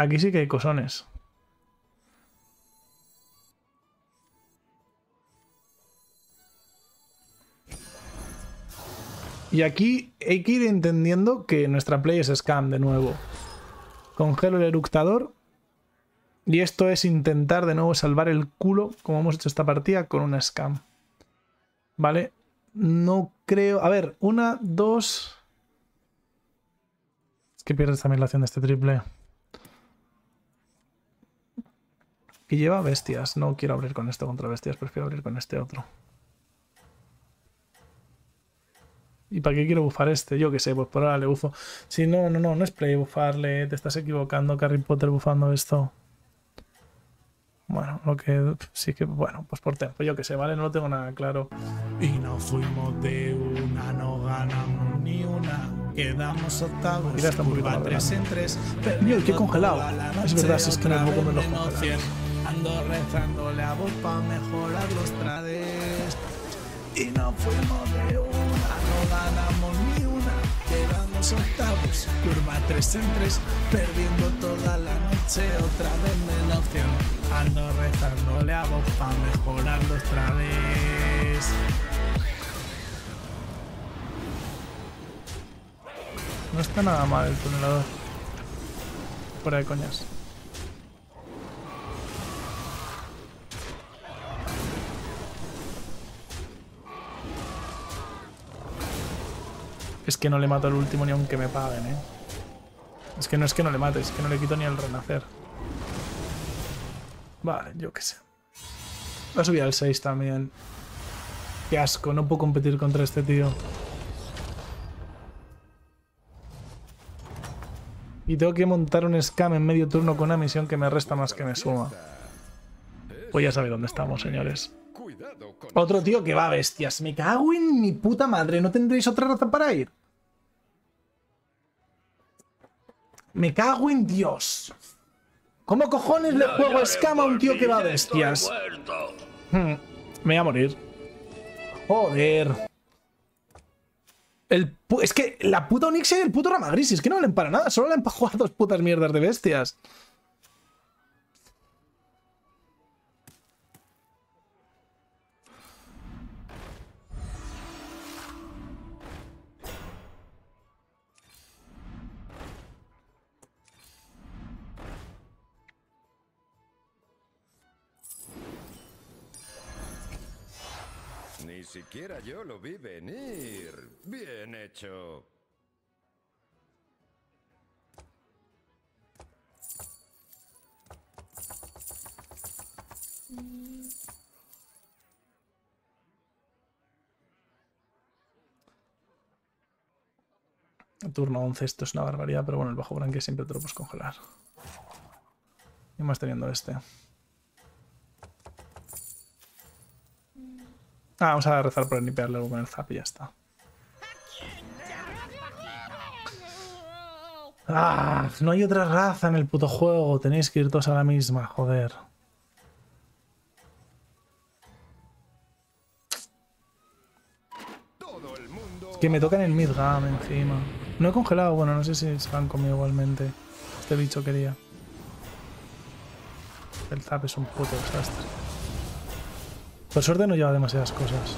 Aquí sí que hay cosones. Y aquí hay que ir entendiendo que nuestra play es scam de nuevo. Congelo el eructador. Y esto es intentar de nuevo salvar el culo, como hemos hecho esta partida, con una scam. ¿Vale? No creo... A ver, una, dos... Es que pierdes también la de este triple. Que lleva bestias. No quiero abrir con esto contra bestias, prefiero abrir con este otro. ¿Y para qué quiero bufar este? Yo qué sé, pues por ahora le bufo. Si no, no, no, no es play bufarle. Te estás equivocando, Harry Potter bufando esto. Bueno, lo que sí que, bueno, pues por tiempo, yo qué sé, ¿vale? No lo tengo nada claro. Y no fuimos de una, no ganamos ni una. Quedamos octavos, Mira, está un poquito más 3 en 3. Mira, qué congelado. Es verdad, si es que en el poco me lo congelan. Ando rezándole a vos para mejorar los trades. Y no fuimos de una, no ganamos ni una. Quedamos octavos, curva 3 en 3. Perdiendo toda la noche, otra vez me la opción. Ando rezándole a vos para mejorar los trades. No está nada mal el tunelador. Fuera de coñas. Es que no le mato el último ni aunque me paguen, ¿eh? Es que no es que no le mate, es que no le quito ni el renacer. Vale, yo qué sé. Va a subir al 6 también. Qué asco, no puedo competir contra este tío. Y tengo que montar un scam en medio turno con una misión que me resta más que me suma. Pues ya sabéis dónde estamos, señores. Otro tío que va a bestias. Me cago en mi puta madre. ¿No tendréis otra razón para ir? Me cago en Dios. ¿Cómo cojones le juego scam a un tío que va a bestias? Hmm, Me voy a morir. Joder. El es que la puta Onyx y el puto Ramagris es que no valen para nada. Solo le han para jugar dos putas mierdas de bestias. Siquiera yo lo vi venir. Bien hecho. Turno 11, esto es una barbaridad, pero bueno, el bajo branque siempre te lo puedes congelar. Y más teniendo este. Ah, vamos a rezar por nipearle algo con el zap y ya está. Ah, no hay otra raza en el puto juego. Tenéis que ir todos a la misma, joder. Que me tocan el midgame encima. No he congelado, bueno, no sé si se van conmigo igualmente. Este bicho quería. El zap es un puto desastre. Por suerte no lleva demasiadas cosas.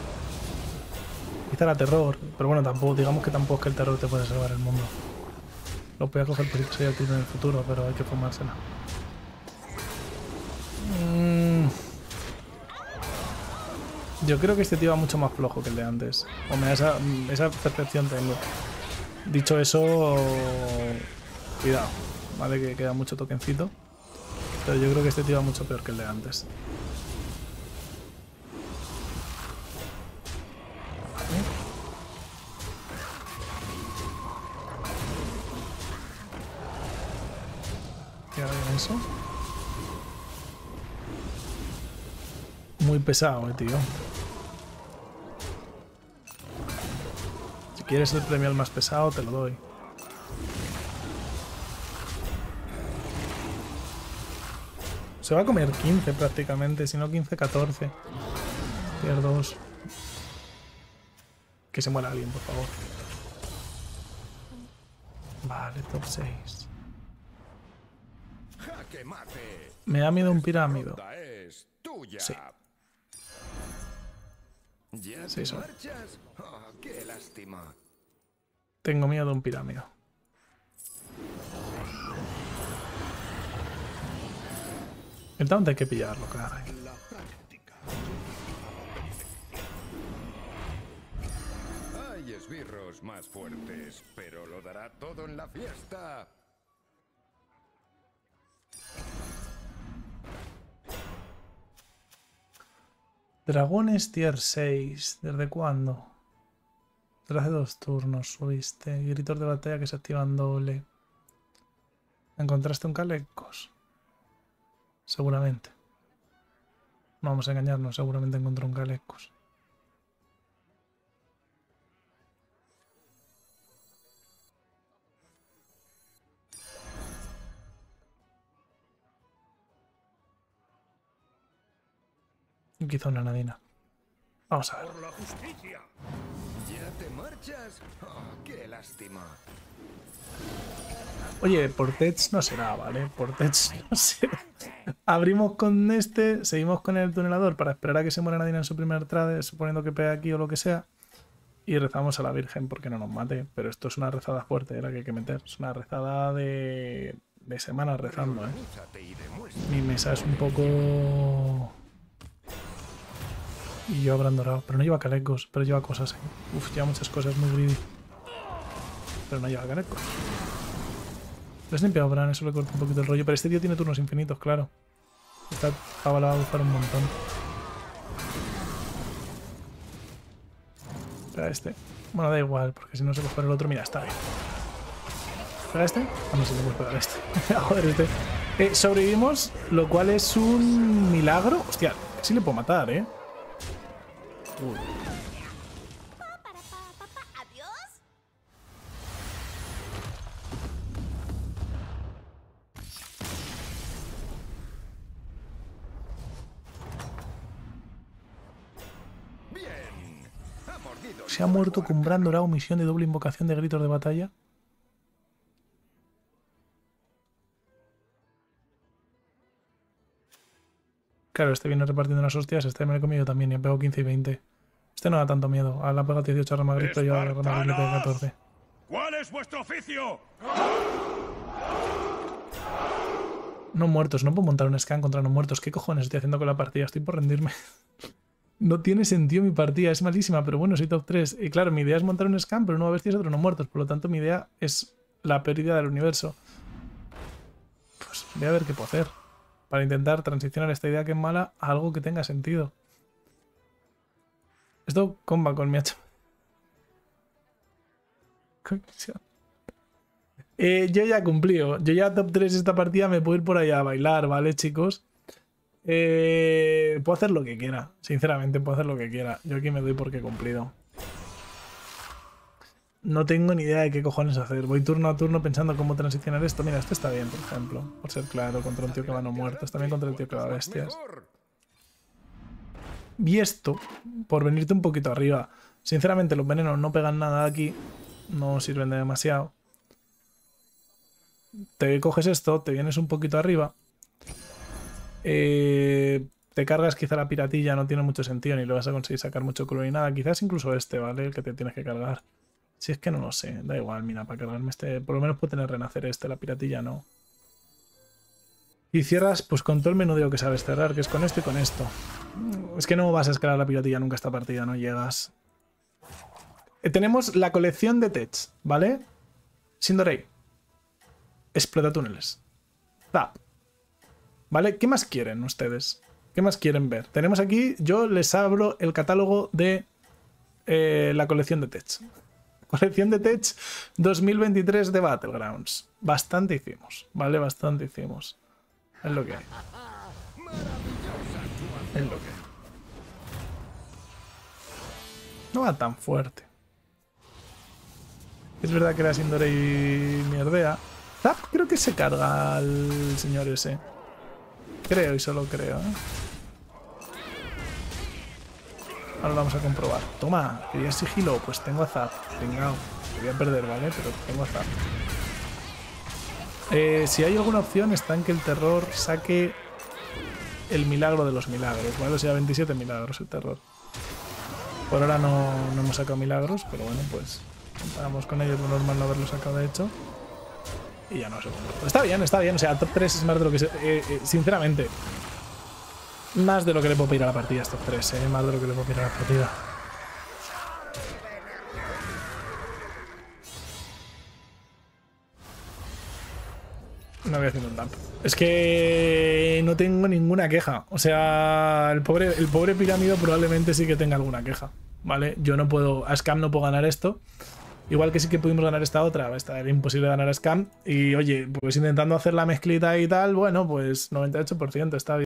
Quizá la terror, pero bueno, tampoco, digamos que tampoco es que el terror te puede salvar el mundo. Lo voy a coger por si el tiro en el futuro, pero hay que fumársela. Mm. Yo creo que este tío va mucho más flojo que el de antes. O me esa, esa percepción tengo. Dicho eso, cuidado, ¿vale? Que queda mucho toquencito. Pero yo creo que este tío va mucho peor que el de antes. Eso? Muy pesado, eh, tío. Si quieres el premio al más pesado, te lo doy. Se va a comer 15 prácticamente, si no 15, 14. Tier 2. Que se muera alguien, por favor. Vale, top 6. Me da miedo un pirámido. Sí. ¿Ya Sí, marchas? Oh, ¡Qué lástima! Tengo miedo de un pirámido. El taunt hay que pillarlo, claro. Hay esbirros más fuertes, pero lo dará todo en la fiesta. Dragones tier 6. ¿Desde cuándo? Desde hace dos turnos subiste. Gritos de batalla que se activan doble. ¿Encontraste un calecos? Seguramente. No vamos a engañarnos, seguramente encontró un calecos. Y quizá una nadina. Vamos a ver. ¿Ya te marchas? Oh, ¡Qué lástima! Oye, Portech no será, ¿vale? Portech no será. Abrimos con este, seguimos con el tunelador para esperar a que se muera nadie en su primer trade, suponiendo que pegue aquí o lo que sea. y rezamos a la Virgen porque no nos mate. Pero esto es una rezada fuerte, eh, la que hay que meter. Es una rezada de, de semanas rezando, ¿eh? Mi mesa es un poco... Y yo habrán dorado. Pero no lleva calecos, pero lleva cosas. ¿eh? Uf, lleva muchas cosas, muy greedy. Pero no lleva calecos. Le has limpiado, Bran, eso le corta un poquito el rollo. Pero este tío tiene turnos infinitos, claro. Esta pava la va a gustar un montón. Espera este. Bueno, da igual, porque si no se puede jugar el otro, mira, está bien. ¿Pega este? Ah, no, sí, le puedo pegar este. [laughs] Joder, este. Eh, sobrevivimos, lo cual es un milagro. Hostia, sí le puedo matar, ¿eh? Uy. Se ha muerto con Bran Dorado, misión de doble invocación de gritos de batalla. Claro, este viene repartiendo unas hostias, este me lo he comido también y he pegado 15 y 20. Este no da tanto miedo. Ahora le ha pegado 18 a Ramagrito y yo a Ramagrito le pego 14. ¿Cuál es vuestro oficio? No muertos, no puedo montar un scan contra no muertos. ¿Qué cojones estoy haciendo con la partida? Estoy por rendirme. [laughs] No tiene sentido mi partida, es malísima, pero bueno, soy top 3. Y claro, mi idea es montar un scan, pero no bestias, otro no muertos. Por lo tanto, mi idea es la pérdida del universo. Pues voy a ver qué puedo hacer. Para intentar transicionar esta idea que es mala a algo que tenga sentido. Esto comba con mi hacha. [laughs] Eh, yo ya he cumplido. Yo ya top 3 esta partida me puedo ir por allá a bailar, ¿vale, chicos? Eh, puedo hacer lo que quiera. Sinceramente, puedo hacer lo que quiera. Yo aquí me doy porque he cumplido. No tengo ni idea de qué cojones hacer. Voy turno a turno pensando cómo transicionar esto. Mira, este está bien, por ejemplo. Por ser claro, contra un tío que va no muerto. Está bien contra el tío que va bestias. Y esto, por venirte un poquito arriba. Sinceramente, los venenos no pegan nada aquí. No sirven de demasiado. Te coges esto, te vienes un poquito arriba. Eh, te cargas quizá la piratilla, no tiene mucho sentido, ni le vas a conseguir sacar mucho color ni nada. Quizás incluso este, ¿vale? El que te tienes que cargar. Si es que no lo sé, da igual, mira, para cargarme este. Por lo menos puedo tener renacer este, la piratilla no. Y cierras pues con todo el menudeo que sabes cerrar, que es con esto y con esto. Es que no vas a escalar la piratilla nunca esta partida, no llegas. Eh, tenemos la colección de Tech, ¿vale? Sindorei. Explota túneles. Zap. ¿Vale? ¿Qué más quieren ustedes? ¿Qué más quieren ver? Tenemos aquí, yo les abro el catálogo de eh, la colección de Tech. Colección de Tech 2023 de Battlegrounds. Bastante hicimos, ¿vale? Bastante hicimos. Es lo que hay. Es lo que hay. No va tan fuerte. Es verdad que era Sindore y mierdea. Zap, creo que se carga al señor ese. Creo y solo creo, ¿eh? Ahora lo vamos a comprobar. Toma, quería sigilo. Pues tengo a Zap. Venga, voy a perder, ¿vale? Pero tengo a Zap. Eh, si hay alguna opción está en que el terror saque el milagro de los milagros, ¿vale? O sea, 27 milagros el terror. Por ahora no, no hemos sacado milagros, pero bueno, pues comparamos con ellos, lo normal no haberlo sacado de hecho. Y ya no sé. Está bien, está bien. O sea, top 3 es más de lo que... Se, eh, eh, sinceramente, más de lo que le puedo pedir a la partida estos 3, ¿eh? Más de lo que le puedo pedir a la partida. No voy haciendo un dump. Es que no tengo ninguna queja. O sea, el pobre, el pobre pirámido probablemente sí que tenga alguna queja. ¿Vale? Yo no puedo. A Scam no puedo ganar esto. Igual que sí que pudimos ganar esta otra. Esta era imposible ganar a Scam. Y oye, pues intentando hacer la mezclita y tal, bueno, pues 98% está bien.